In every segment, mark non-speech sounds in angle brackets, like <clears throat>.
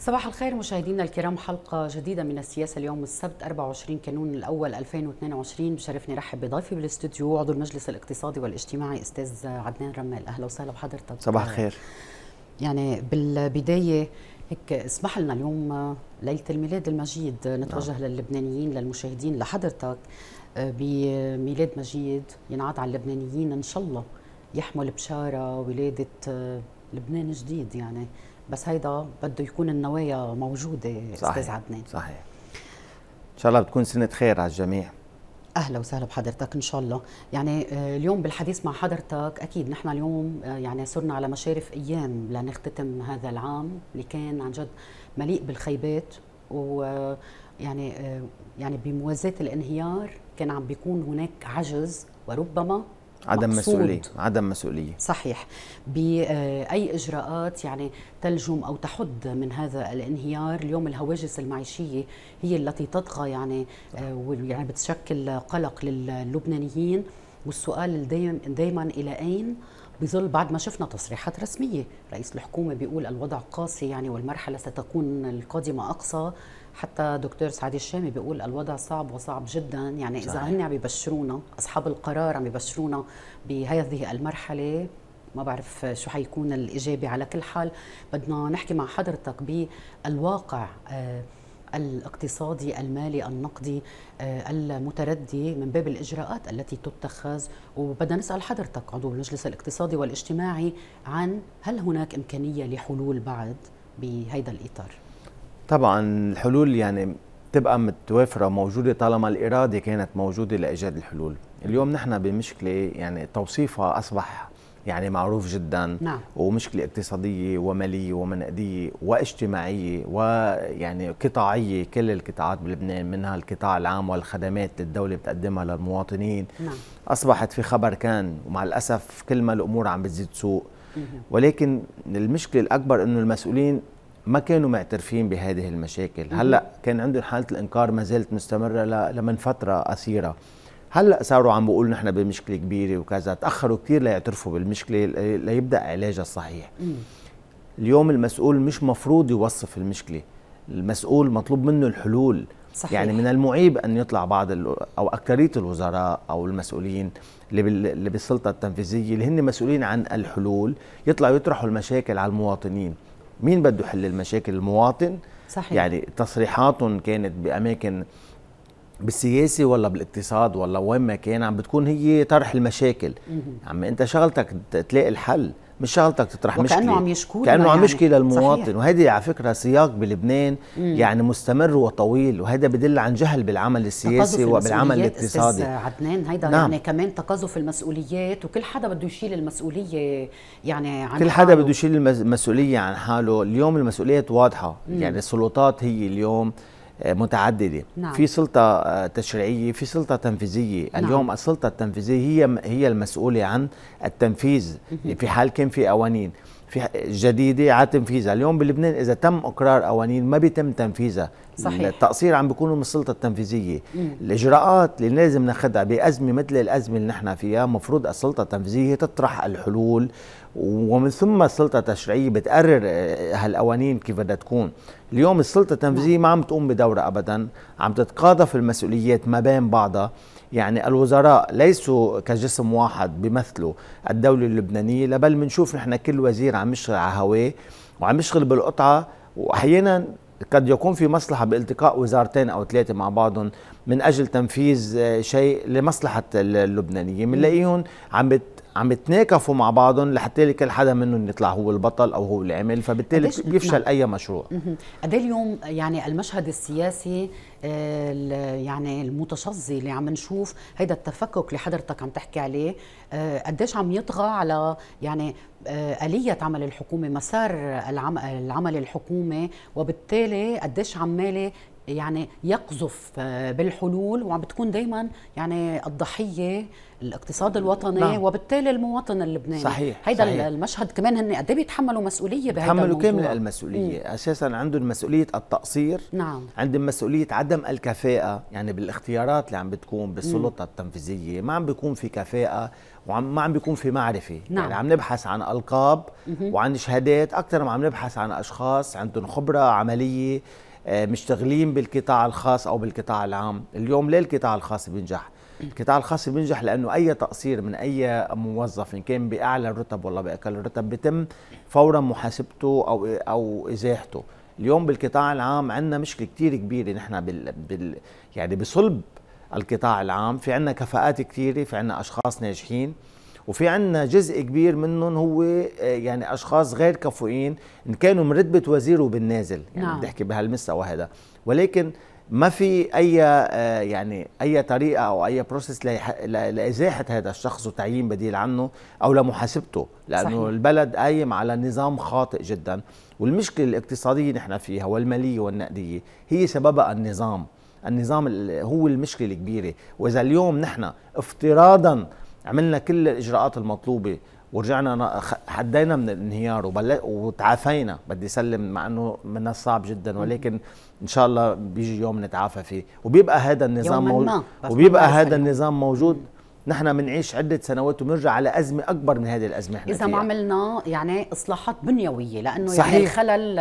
صباح الخير مشاهدينا الكرام حلقة جديدة من السياسة اليوم السبت 24 كانون الأول 2022 بشرفني رحب بضيفي بالاستوديو عضو المجلس الاقتصادي والاجتماعي أستاذ عدنان رمال. أهلا وسهلا بحضرتك. صباح الخير. يعني بالبداية هيك اسمح لنا اليوم ليلة الميلاد المجيد. نتوجه نعم. للبنانيين للمشاهدين لحضرتك. بميلاد مجيد ينعاد على اللبنانيين. إن شاء الله يحمل بشارة ولادة لبنان جديد يعني. بس هيدا بده يكون النوايا موجودة صحيح. أستاذ عدنان. صحيح. إن شاء الله بتكون سنة خير على الجميع. أهلا وسهلا بحضرتك إن شاء الله. يعني اليوم بالحديث مع حضرتك أكيد نحن اليوم يعني صرنا على مشارف أيام لنختتم هذا العام اللي كان عن جد مليء بالخيبات ويعني يعني بموازاة الانهيار كان عم بيكون هناك عجز وربما عدم مسؤولية عدم مسؤولية. صحيح. بأي إجراءات يعني تلجم أو تحد من هذا الانهيار؟ اليوم الهواجس المعيشية هي التي تطغى يعني يعني بتشكل قلق للبنانيين والسؤال دائما إلى أين؟ بظل بعد ما شفنا تصريحات رسمية. رئيس الحكومة بيقول الوضع قاسي يعني والمرحلة ستكون القادمة أقصى. حتى دكتور سعد الشامي بيقول الوضع صعب وصعب جدا. يعني صحيح. اذا هن عم يبشرونا أصحاب القرار عم يبشرونا بهذه المرحلة ما بعرف شو حيكون الإجابة. على كل حال بدنا نحكي مع حضرتك بالواقع آه الاقتصادي المالي النقدي آه المتردي من باب الإجراءات التي تتخذ. وبدنا نسأل حضرتك عضو المجلس الاقتصادي والاجتماعي عن هل هناك إمكانية لحلول بعد بهذا الإطار؟ طبعا الحلول يعني تبقى متوافره موجوده طالما الإرادة كانت موجودة لإيجاد الحلول. اليوم نحن بمشكلة يعني توصيفها أصبح يعني معروف جدا. نعم. ومشكلة اقتصادية ومالية ومنقدية واجتماعية ويعني قطاعية كل القطاعات بلبنان منها القطاع العام والخدمات اللي الدولة بتقدمها للمواطنين. نعم. أصبحت في خبر كان ومع الأسف كل ما الأمور عم بتزيد سوء. ولكن المشكلة الأكبر إنه المسؤولين ما كانوا معترفين بهذه المشاكل. هلأ كان عندهم حالة الإنكار ما زالت مستمرة لمن فترة قصيرة. هلأ صاروا عم بيقولوا نحن بمشكلة كبيرة وكذا. تأخروا كثير ليعترفوا بالمشكلة ليبدأ علاجها الصحيح. اليوم المسؤول مش مفروض يوصف المشكلة. المسؤول مطلوب منه الحلول. صحيح. يعني من المعيب أن يطلع بعض أو اكثريه الوزراء أو المسؤولين اللي بالسلطة التنفيذية اللي هن مسؤولين عن الحلول يطلعوا يطرحوا المشاكل على المواطنين. مين بده يحل المشاكل؟ المواطن. صحيح. يعني تصريحاتهم كانت بأماكن بالسياسة ولا بالإقتصاد ولا وين ما كان عم بتكون هي طرح المشاكل. عم أنت شغلتك تلاقي الحل. مش شغلتك تطرح وكأنه مشكلة كانه عم يشكو كأنه يعني عم يشكي للمواطن صحيح. وهذه على فكرة سياق بلبنان مم. يعني مستمر وطويل وهذا بدل عن جهل بالعمل السياسي وبالعمل الاقتصادي عدنان هيدا نعم. يعني كمان تقاذف المسؤوليات وكل حدا بده يشيل المسؤولية يعني عن كل حدا بده يشيل المسؤوليه عن حاله اليوم المسؤوليات واضحة مم. يعني السلطات هي اليوم متعددة نعم. في سلطة تشريعية في سلطة تنفيذية نعم. اليوم السلطة التنفيذية هي هي المسؤولة عن التنفيذ في حال كان في قوانين في جديدة على تنفيذها اليوم بلبنان إذا تم إقرار قوانين ما بيتم تنفيذها صحيح. التقصير عم بيكون من السلطة التنفيذية مم. الإجراءات اللي لازم ناخذها بأزمة مثل الأزمة اللي نحن فيها مفروض السلطة التنفيذية تطرح الحلول ومن ثم السلطة التشريعية بتقرر هالقوانين كيف بدها تكون. اليوم السلطة التنفيذية ما عم تقوم بدورها ابدا عم تتقاذف المسؤوليات ما بين بعضها. يعني الوزراء ليسوا كجسم واحد بيمثلوا الدولة اللبنانية بل بنشوف نحن كل وزير عم يشتغل على هواه وعم يشتغل بالقطعة. واحيانا قد يكون في مصلحة بالتقاء وزارتين أو ثلاثة مع بعضهم من أجل تنفيذ شيء لمصلحة اللبنانية. بنلاقيهم عم بت عم بتناكفوا مع بعضهم لحتى كل حدا منهم يطلع هو البطل أو هو العامل فبالتالي بيفشل نعم. أي مشروع قد اليوم يعني المشهد السياسي يعني المتشظي اللي عم نشوف هيدا التفكك اللي حضرتك عم تحكي عليه قديش عم يطغى على يعني آلية عمل الحكومة مسار العمل الحكومة وبالتالي قديش عمالة يعني يقذف بالحلول وعم بتكون دائما يعني الضحية الاقتصاد الوطني نعم. وبالتالي المواطن اللبناني صحيح هيدا صحيح. المشهد كمان هن قد إيه بيتحملوا مسؤولية بهذا الموضوع بيتحملوا كامل المسؤولية مم. أساسا عندهم مسؤولية التقصير نعم عندهم مسؤولية عدم الكفاءة يعني بالاختيارات اللي عم بتكون بالسلطة التنفيذية ما عم بيكون في كفاءة وعم ما عم بيكون في معرفة نعم. يعني عم نبحث عن ألقاب مم. وعن شهادات أكثر ما عم نبحث عن أشخاص عندهم خبرة عملية آه، مشتغلين بالقطاع الخاص أو بالقطاع العام. اليوم ليه القطاع الخاص بينجح؟ القطاع الخاص بينجح لأنه أي تقصير من أي موظف إن كان بأعلى الرتب ولا بأقل الرتب بيتم فورا محاسبته أو أو إزاحته. اليوم بالقطاع العام عندنا مشكلة كثير كبيرة نحن بال, بال يعني بصلب القطاع العام. في عندنا كفاءات كثيره في عندنا أشخاص ناجحين. وفي عندنا جزء كبير منهم هو آه، يعني أشخاص غير كفؤين إن كانوا من رتبة وزير وبالنازل يعني نعم. بدي احكي بهالمستوى هذا ولكن ما في أي آه، يعني أي طريقة أو أي بروسيس لإزاحة هذا الشخص وتعيين بديل عنه أو لمحاسبته لأنه صحيح. البلد قايم على نظام خاطئ جدا والمشكلة الاقتصادية نحن فيها والمالية والنقدية هي سببها النظام النظام هو المشكلة الكبيرة وإذا اليوم نحن افتراضا عملنا كل الإجراءات المطلوبة ورجعنا حدينا من الانهيار وتعافينا بدي سلم مع إنه من الصعب جدا ولكن إن شاء الله بيجي يوم نتعافى فيه. وبيبقى هذا النظام موجود وبيبقى هذا النظام موجود. نحن بنعيش عدة سنوات وبنرجع على أزمة أكبر من هذه الأزمة إحنا إذا ما عملنا يعني إصلاحات بنيوية لأنه يعني صحيح. يعني الخلل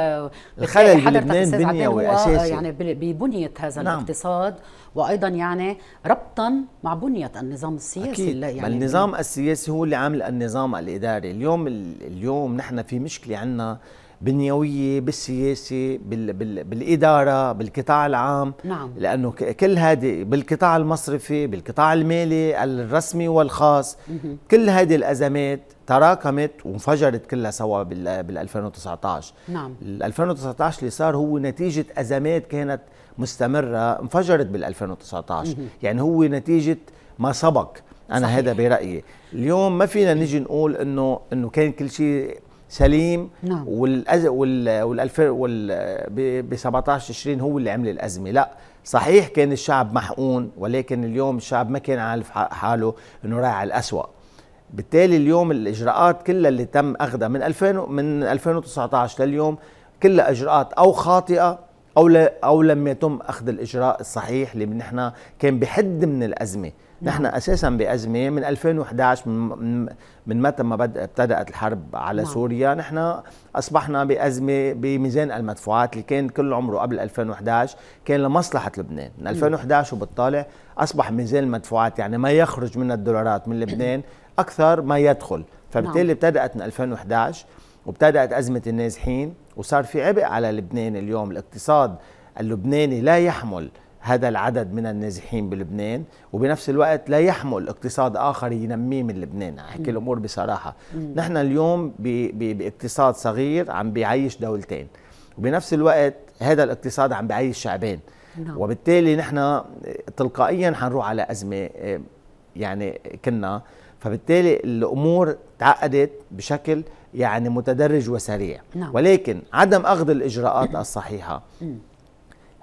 الخلل بلبنان بنيوي أساسي يعني ببنية هذا نعم. الاقتصاد وأيضا يعني ربطا مع بنية النظام السياسي أكيد. يعني النظام السياسي هو اللي عامل النظام الإداري اليوم اليوم نحن في مشكلة عندنا بنيويه بالسياسة بال بال بالإدارة بالقطاع العام نعم. لأنه كل هذه بالقطاع المصرفي بالقطاع المالي الرسمي والخاص مه. كل هذه الأزمات تراكمت وانفجرت كلها سوا بال 2019 نعم ال 2019 اللي صار هو نتيجة أزمات كانت مستمرة انفجرت بال 2019 مه. يعني هو نتيجة ما سبق أنا صحيح. هذا برأيي اليوم ما فينا نجي نقول إنه إنه كان كل شيء سليم نعم. والأز... وال وال وال ب 17 20 هو اللي عمل الأزمة. لا صحيح كان الشعب محقون ولكن اليوم الشعب ما كان عارف حاله إنه رايح على الاسوء بالتالي اليوم الإجراءات كلها اللي تم أخذها من 2000 من 2019 لليوم كلها إجراءات أو خاطئة أو لا أو لم يتم أخذ الإجراء الصحيح اللي نحن كان بحد من الأزمة. نحن نعم. أساسا بأزمة من 2011 من من متى ما ابتدأت الحرب على نعم. سوريا نحن أصبحنا بأزمة بميزان المدفوعات اللي كان كل عمره قبل 2011 كان لمصلحة لبنان من 2011 وبالطالع أصبح ميزان المدفوعات يعني ما يخرج من الدولارات من لبنان <clears throat> أكثر ما يدخل فبالتالي نعم. ابتدأت من 2011 وابتدأت أزمة النازحين وصار في عبء على لبنان اليوم الاقتصاد اللبناني لا يحمل هذا العدد من النازحين بلبنان وبنفس الوقت لا يحمل اقتصاد آخر ينميه من لبنان. أحكي الأمور بصراحة. مم. نحن اليوم باقتصاد صغير عم بيعيش دولتين. وبنفس الوقت هذا الاقتصاد عم بيعيش شعبين. نعم. وبالتالي نحن تلقائيا حنروح على أزمة يعني كنا. فبالتالي الأمور تعقدت بشكل يعني متدرج وسريع. نعم. ولكن عدم أخذ الإجراءات <coughs> الصحيحة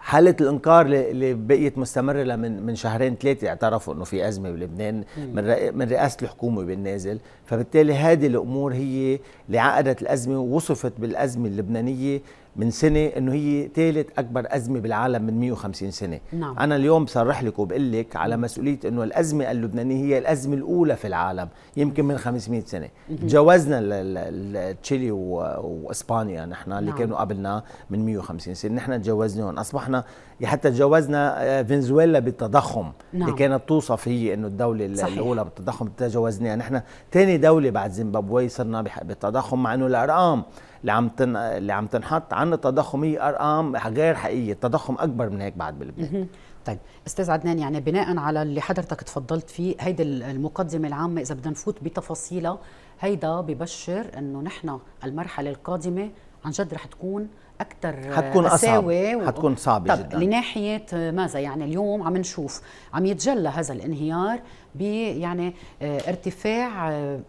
حالة الإنكار اللي بقيت مستمرة من من شهرين ثلاثة اعترفوا إنه في أزمة بلبنان من من رئاسة الحكومة بالنازل، فبالتالي هذه الأمور هي اللي عقدت الأزمة ووصفت بالأزمة اللبنانية من سنة إنه هي ثالث أكبر أزمة بالعالم من 150 سنة. نعم. أنا اليوم بصرح لك وبقول لك على مسؤولية إنه الأزمة اللبنانية هي الأزمة الأولى في العالم يمكن من 500 سنة. تجاوزنا تشيلي وإسبانيا نحن اللي نعم. كانوا قبلنا من 150 سنة. نحن تجاوزناهم أصبحنا حتى تجاوزنا آه، فنزويلا بالتضخم نعم. اللي كانت توصف هي إنه الدولة صحيح. الأولى بالتضخم تجاوزناها نحن ثاني دولة بعد زيمبابوي صرنا بالتضخم مع إنه الأرقام اللي عم تن... اللي عم تنحط عن التضخم هي أرقام غير حقيقية التضخم أكبر من هيك بعد بلبنان طيب أستاذ عدنان يعني بناء على اللي حضرتك تفضلت فيه هيدي المقدمة العامة إذا بدنا نفوت بتفاصيلها هيدا ببشر إنه نحن المرحلة القادمة عن جد رح تكون أكثر حتكون أصعب و... حتكون صعبة طب جدا. لناحية ماذا؟ يعني اليوم عم نشوف عم يتجلى هذا الانهيار ب يعني آه، ارتفاع آه،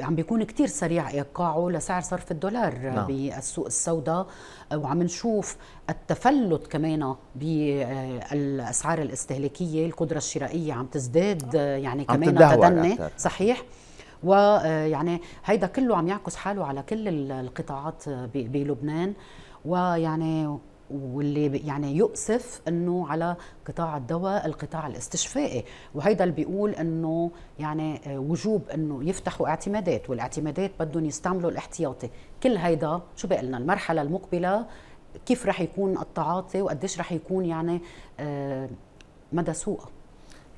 عم بيكون كثير سريع إيقاعه لسعر صرف الدولار نعم. بالسوق السوداء وعم نشوف التفلت كمان بالاسعار الاستهلاكية القدرة الشرائية عم تزداد يعني كمان تدني. صحيح؟ ويعني هيدا كله عم يعكس حاله على كل القطاعات بلبنان. ويعني واللي يعني يؤسف إنه على قطاع الدواء القطاع الاستشفائي. وهيدا اللي بيقول إنه يعني وجوب إنه يفتحوا اعتمادات والاعتمادات بدهم يستعملوا الاحتياطي. كل هيدا شو بقى لنا؟ المرحلة المقبلة كيف رح يكون التعاطي وقديش رح يكون يعني آه، مدى سوءه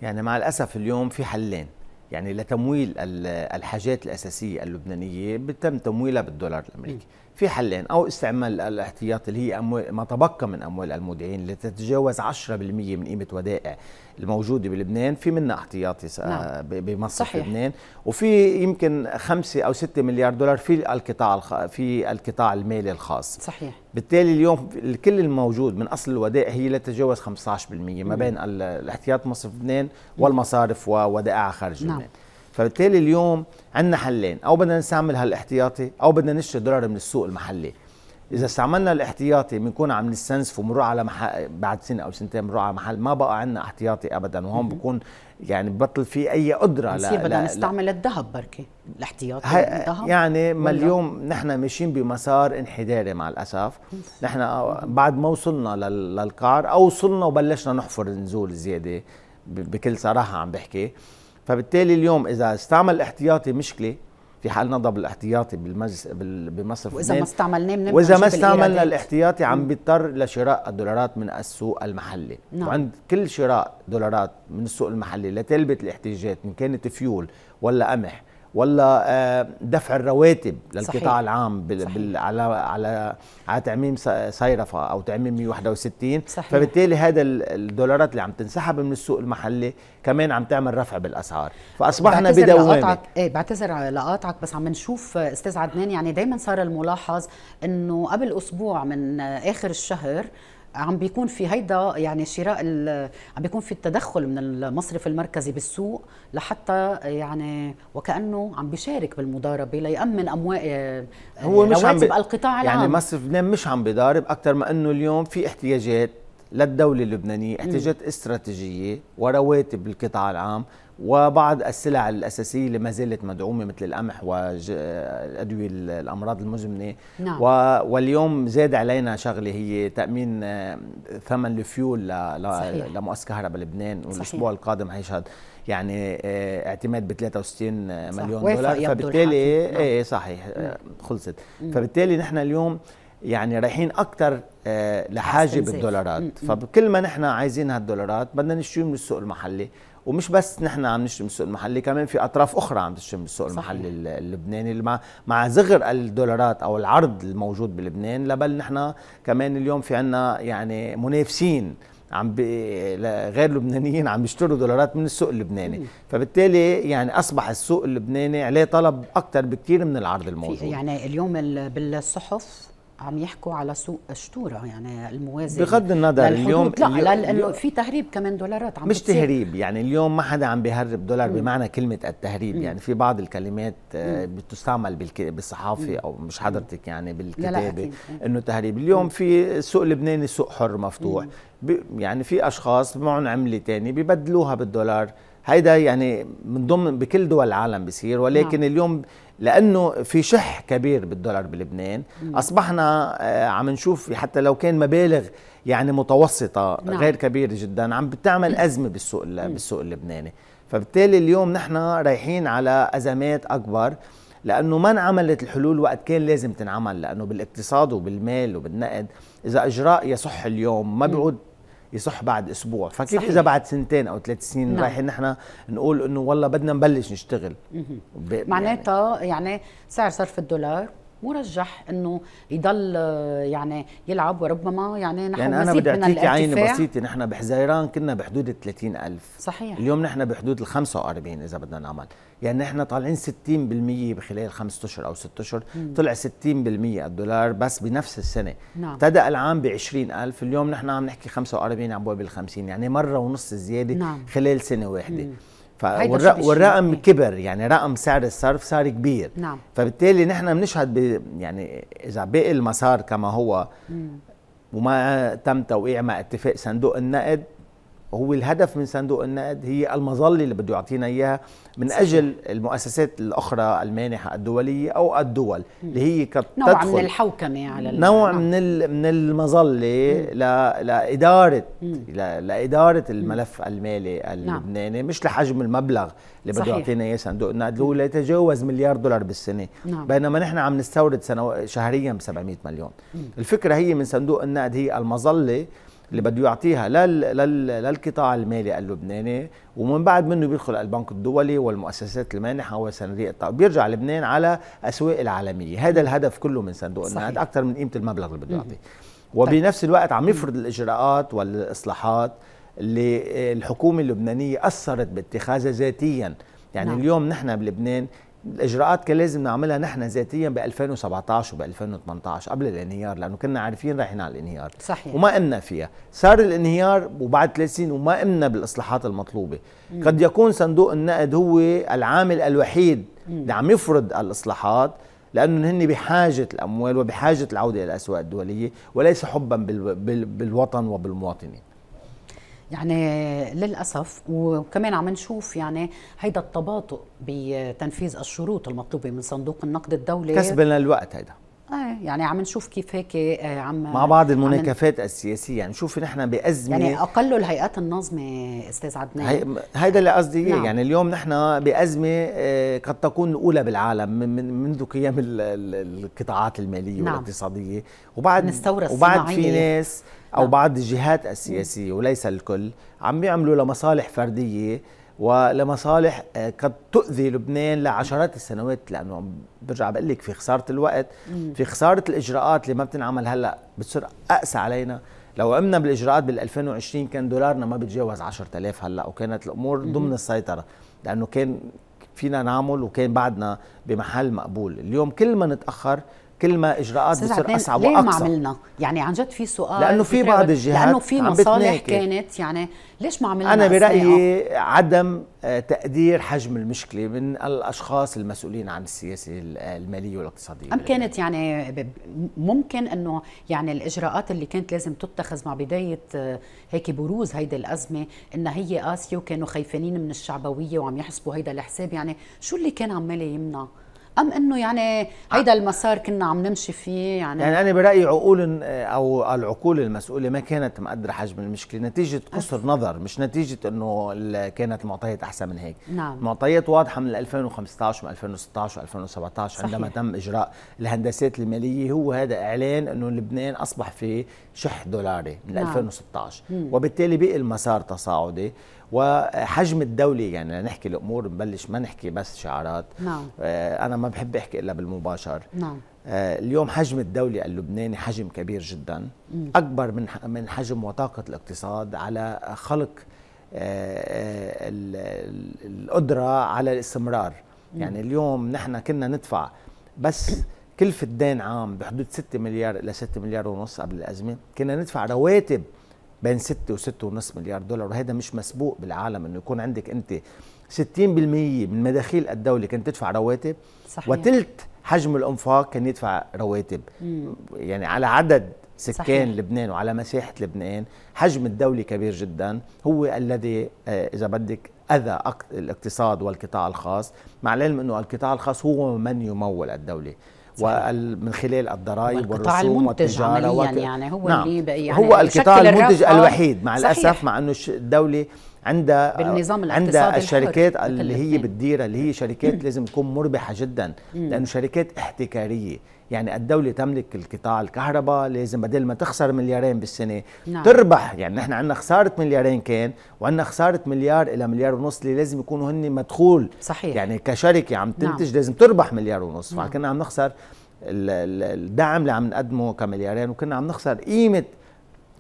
يعني مع الأسف اليوم في حلين. يعني لتمويل الحاجات الأساسية اللبنانية بتم تمويلها بالدولار الأمريكي. في حلين أو استعمال الاحتياطي اللي هي أموال ما تبقى من أموال المودعين لتتجاوز 10% من قيمة ودائع الموجودة بلبنان في منها احتياطي نعم. بمصرف صحيح. لبنان وفي يمكن 5 أو 6 مليار دولار في القطاع الخ... في القطاع المالي الخاص صحيح بالتالي اليوم الكل الموجود من أصل الودائع هي لا تتجاوز 15% ما بين الاحتياط مصرف لبنان والمصارف وودائعها خارج نعم. لبنان فبالتالي اليوم عندنا حلين. أو بدنا نستعمل هالاحتياطي أو بدنا نشتري دولار من السوق المحلي. إذا استعملنا الاحتياطي بنكون عم نستنزف وبنروح على محل بعد سنة أو سنتين بنروح على محل ما بقى عندنا احتياطي ابدا. وهون بكون يعني ببطل في أي قدرة لا بدنا نستعمل الذهب بركي. الاحتياطي الذهب. يعني ما اليوم نحن ماشيين بمسار انحداري مع الأسف. نحن بعد ما وصلنا للقعر أو وصلنا وبلشنا نحفر نزول زيادة بكل صراحة عم بحكي. فبالتالي اليوم إذا استعمل الاحتياطي مشكلة في حال نضب الاحتياطي بالمجلس بمصرف وإذا ما استعملناه وإذا ما استعملنا الاحتياطي عم بيضطر لشراء الدولارات من السوق المحلي. نعم. وعند كل شراء دولارات من السوق المحلي لتلبية الاحتياجات ان كانت فيول ولا قمح ولا آه، دفع الرواتب للقطاع صحيح. العام بال صحيح. بال على على على تعميم صيرفة أو تعميم 161 صحيح. فبالتالي هذا الدولارات اللي عم تنسحب من السوق المحلي كمان عم تعمل رفع بالأسعار فأصبحنا بدوامة إيه بعتذر لقاطعك بس عم نشوف أستاذ عدنان يعني دائما صار الملاحظ إنه قبل أسبوع من آخر الشهر عم بيكون في هيدا يعني شراء عم بيكون في التدخل من المصرف المركزي بالسوق لحتى يعني وكأنه عم بيشارك بالمضاربة ليأمن أموال آه، هو مش عم بي... القطاع العام. يعني مصرف لبنان مش عم بيضارب أكثر ما إنه اليوم في احتياجات للدولة اللبنانية احتياجات استراتيجية ورواتب القطاع العام. وبعض السلع الأساسية اللي ما زالت مدعومة مثل القمح والأدوية الأمراض المزمنة. نعم. واليوم زاد علينا شغلة هي تأمين آه، ثمن الفيول لمؤسسة كهرباء لبنان والأسبوع القادم حيشهد يعني آه اعتماد ب 63 مليون دولار. فبالتالي إيه صحيح آه خلصت. فبالتالي نحن اليوم يعني رايحين أكثر لحاجه بالدولارات فكل ما نحن عايزين هالدولارات بدنا نشتري من السوق المحلي. ومش بس نحن عم نشتري من السوق المحلي كمان في أطراف أخرى عم تشتري من السوق صحيح. المحلي اللبناني مع مع زغر الدولارات أو العرض الموجود بلبنان لبل نحن كمان اليوم في عنا يعني منافسين عم غير لبنانيين عم يشتروا دولارات من السوق اللبناني. فبالتالي يعني أصبح السوق اللبناني عليه طلب أكثر بكثير من العرض الموجود. يعني اليوم بالصحف عم يحكوا على سوق أشتورة يعني الموازي بغض النظر اليوم لا لأنه في تهريب كمان دولارات عم مش بتصير. تهريب يعني اليوم ما حدا عم بيهرب دولار مم. بمعنى كلمة التهريب مم. يعني في بعض الكلمات آه، مم. بتستعمل بالصحافة أو مش حضرتك يعني بالكتابة إنه تهريب اليوم مم. في السوق اللبناني سوق حر مفتوح يعني في أشخاص معهم عملة ثانية ببدلوها بالدولار هيدا يعني من ضمن بكل دول العالم بيصير ولكن نعم. اليوم لأنه في شح كبير بالدولار بلبنان مم. أصبحنا آه، عم نشوف حتى لو كان مبالغ يعني متوسطة نعم. غير كبيره جدا عم بتعمل أزمة بالسوق بالسوق اللبناني فبالتالي اليوم نحن رايحين على أزمات أكبر لأنه ما انعملت الحلول وقت كان لازم تنعمل لأنه بالاقتصاد وبالمال وبالنقد إذا إجراء يصح اليوم ما بيعود يصح بعد أسبوع فكيف صحيح. إذا بعد سنتين أو ثلاث سنين نعم. رايحين نحن نقول إنه والله بدنا نبلش نشتغل معناتها يعني سعر صرف الدولار مرجح إنه يضل يعني يلعب وربما يعني نحو يعني أنا بدي اعطيك عينه بسيطة نحن بحزيران كنا بحدود ال 30000 صحيح. اليوم نحن بحدود ال 45 إذا بدنا نعمل. يعني نحن طالعين 60% بخلال خمسة اشهر أو ست اشهر طلع 60% الدولار بس بنفس السنة. نعم. ابتدأ العام ب 20000 اليوم نحن عم نحكي 45 عم بال 50 يعني مرة ونص زيادة نعم. خلال سنة واحدة. مم. والرقم كبر يعني رقم سعر الصرف صار كبير نعم. فبالتالي نحن بنشهد يعني إذا باقي المسار كما هو مم. وما تم توقيع مع اتفاق صندوق النقد هو الهدف من صندوق النقد هي المظلة اللي بده يعطينا إياها من صحيح. أجل المؤسسات الأخرى المانحة الدولية أو الدول اللي هي قد نوع من الحوكمة على نوع نعم. من من المظلة ل... لاداره ل... لإدارة الملف المالي اللبناني نعم. مش لحجم المبلغ اللي بده يعطينا إياه صندوق النقد اللي هو لا يتجاوز مليار دولار بالسنة نعم. بينما نحن عم نستورد سنو... شهريا ب 700 مليون مم. الفكرة هي من صندوق النقد هي المظلة اللي بده يعطيها لل... لل... للقطاع المالي اللبناني ومن بعد منه بيدخل البنك الدولي والمؤسسات المانحة وصناديق الطاقة. بيرجع لبنان على أسواق العالمية. هذا الهدف كله من صندوق النقد أكثر من قيمة المبلغ اللي بده يعطيه. وبنفس الوقت عم يفرض الإجراءات والإصلاحات اللي الحكومة اللبنانية أثرت باتخاذها ذاتيا. يعني نعم. اليوم نحن بلبنان الإجراءات كان لازم نعملها نحن ذاتيا ب 2017 وب 2018 قبل الانهيار لأنه كنا عارفين رايحين على الانهيار. صحيح. وما قمنا فيها. صار الانهيار وبعد ثلاث سنين وما قمنا بالإصلاحات المطلوبة. مم. قد يكون صندوق النقد هو العامل الوحيد. اللي عم يفرض الإصلاحات لأنه هن بحاجة الأموال وبحاجة العودة إلى الأسواق الدولية وليس حبا بالوطن وبالمواطنين. يعني للأسف وكمان عم نشوف يعني هيدا التباطؤ بتنفيذ الشروط المطلوبة من صندوق النقد الدولي. كسبنا الوقت هيدا. إيه يعني عم نشوف كيف هيك آه، عم مع بعض المناكفات السياسية يعني شوف نحن بأزمة يعني أقل الهيئات الناظمه أستاذ عدنان هي هيدا اللي قصدي نعم. يعني اليوم نحن بأزمة آه، قد تكون الأولى بالعالم من منذ قيام القطاعات المالية نعم. والاقتصادية وبعد وبعد في ناس أو نعم. بعض الجهات السياسية وليس الكل عم بيعملوا لمصالح فردية ولمصالح آه، قد تؤذي لبنان لعشرات السنوات لأنه برجع بقول لك في خسارة الوقت في خسارة الإجراءات اللي ما بتنعمل هلأ بتصير أقسى علينا. لو قمنا بالإجراءات بال 2020 كان دولارنا ما بتجاوز 10000 هلأ وكانت الأمور ضمن السيطرة لأنه كان فينا نعمل وكان بعدنا بمحل مقبول. اليوم كل ما نتأخر كل ما اجراءات بتصير اصعب ليه وأقصى. ما عملنا؟ يعني عن جد في سؤال لأنه في بعض الجهات لأنه في مصالح كانت يعني ليش ما عملنا أنا برأيي عدم آه، تقدير حجم المشكلة من الأشخاص المسؤولين عن السياسة المالية والاقتصادية أم كانت يعني ممكن إنه يعني الإجراءات اللي كانت لازم تتخذ مع بداية آه، هيك بروز هيدي الأزمة انها هي قاسيه وكانوا خايفين من الشعبوية وعم يحسبوا هيدا الحساب يعني شو اللي كان عمال يمنع؟ أم إنه يعني هيدا المسار كنا عم نمشي فيه؟ يعني يعني أنا برأيي عقول أو العقول المسؤولة ما كانت مقدرة حجم المشكلة. نتيجة قصر نظر مش نتيجة إنه كانت المعطيات أحسن من هيك. نعم. معطيات واضحة من 2015 و 2016 و 2017 عندما تم إجراء الهندسات المالية هو هذا إعلان إنه لبنان أصبح في شح دولاري من نعم. 2016 مم. وبالتالي بقي المسار تصاعدي. وحجم الدولة يعني نحكي الأمور نبلش ما نحكي بس شعارات نعم. آه أنا ما بحب أحكي إلا بالمباشر نعم. آه اليوم حجم الدولة اللبناني حجم كبير جدا م. أكبر من من حجم وطاقة الاقتصاد على خلق آه القدرة على الاستمرار م. يعني اليوم نحن كنا ندفع بس كلفة دين عام بحدود 6 مليار إلى 6 مليار ونص قبل الأزمة كنا ندفع رواتب بين 6 و ونص مليار دولار وهذا مش مسبوق بالعالم إنه يكون عندك أنت 60% من مداخيل الدولة كانت تدفع رواتب صحيح. وثلث حجم الأنفاق كان يدفع رواتب مم. يعني على عدد سكان صحيح. لبنان وعلى مساحة لبنان حجم الدولة كبير جدا هو الذي آه، إذا بدك أذى الإقتصاد والقطاع الخاص مع العلم إنه القطاع الخاص هو من يمول الدولة ومن خلال الضرائب والرسوم والتجارة وك... يعني هو نعم. اللي يعني هو القطاع المنتج الوحيد مع صحيح. الأسف مع إنه الدولة عندها بالنظام عندها الشركات اللي هي بتديرها اللي هي شركات <clears throat> لازم تكون مربحة جدا لأنه شركات احتكارية. يعني الدولة تملك القطاع الكهرباء لازم بدل ما تخسر مليارين بالسنة نعم. تربح يعني نحن عندنا خسارة مليارين كان وعندنا خسارة مليار إلى مليار ونص اللي لازم يكونوا هن مدخول صحيح يعني كشركة عم تنتج نعم. لازم تربح مليار ونص نعم. فكنا عم نخسر الدعم اللي عم نقدمه كمليارين وكنا عم نخسر قيمة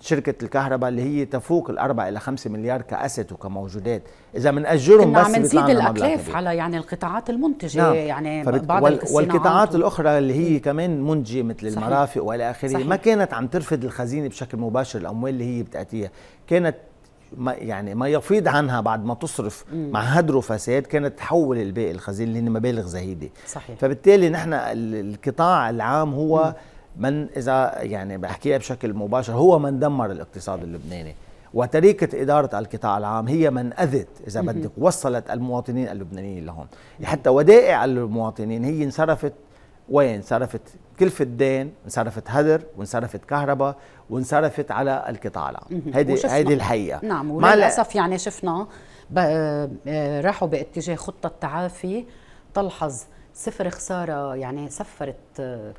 شركة الكهرباء اللي هي تفوق الأربعة إلى خمسة مليار كأسيت وكموجودات إذا بنأجرهم بس عم نزيد الأكلاف على يعني القطاعات المنتجة نعم. يعني فبت... بعض وال... والقطاعات الأخرى اللي هي كمان منتجة مثل صحيح. المرافق وإلى آخره ما كانت عم ترفد الخزينة بشكل مباشر الأموال اللي هي بتأتيها كانت ما يعني ما يفيض عنها بعد ما تصرف مم. مع هدر وفساد كانت تحول الباقي الخزين اللي هي مبالغ زهيده صحيح فبالتالي نحن القطاع العام هو مم. من إذا يعني بحكيها بشكل مباشر هو من دمر الاقتصاد اللبناني. وطريقة إدارة القطاع العام هي من أذت إذا بدك وصلت المواطنين اللبنانيين لهون. حتى ودائع المواطنين هي انصرفت وين؟ انصرفت كلفة دين انصرفت هدر وانصرفت كهرباء وانصرفت على القطاع العام. هيدي هيدي الحقيقة نعم وللأسف يعني شفنا آه، راحوا باتجاه خطة تعافي تلحظ صفر خسارة يعني سفرت آه،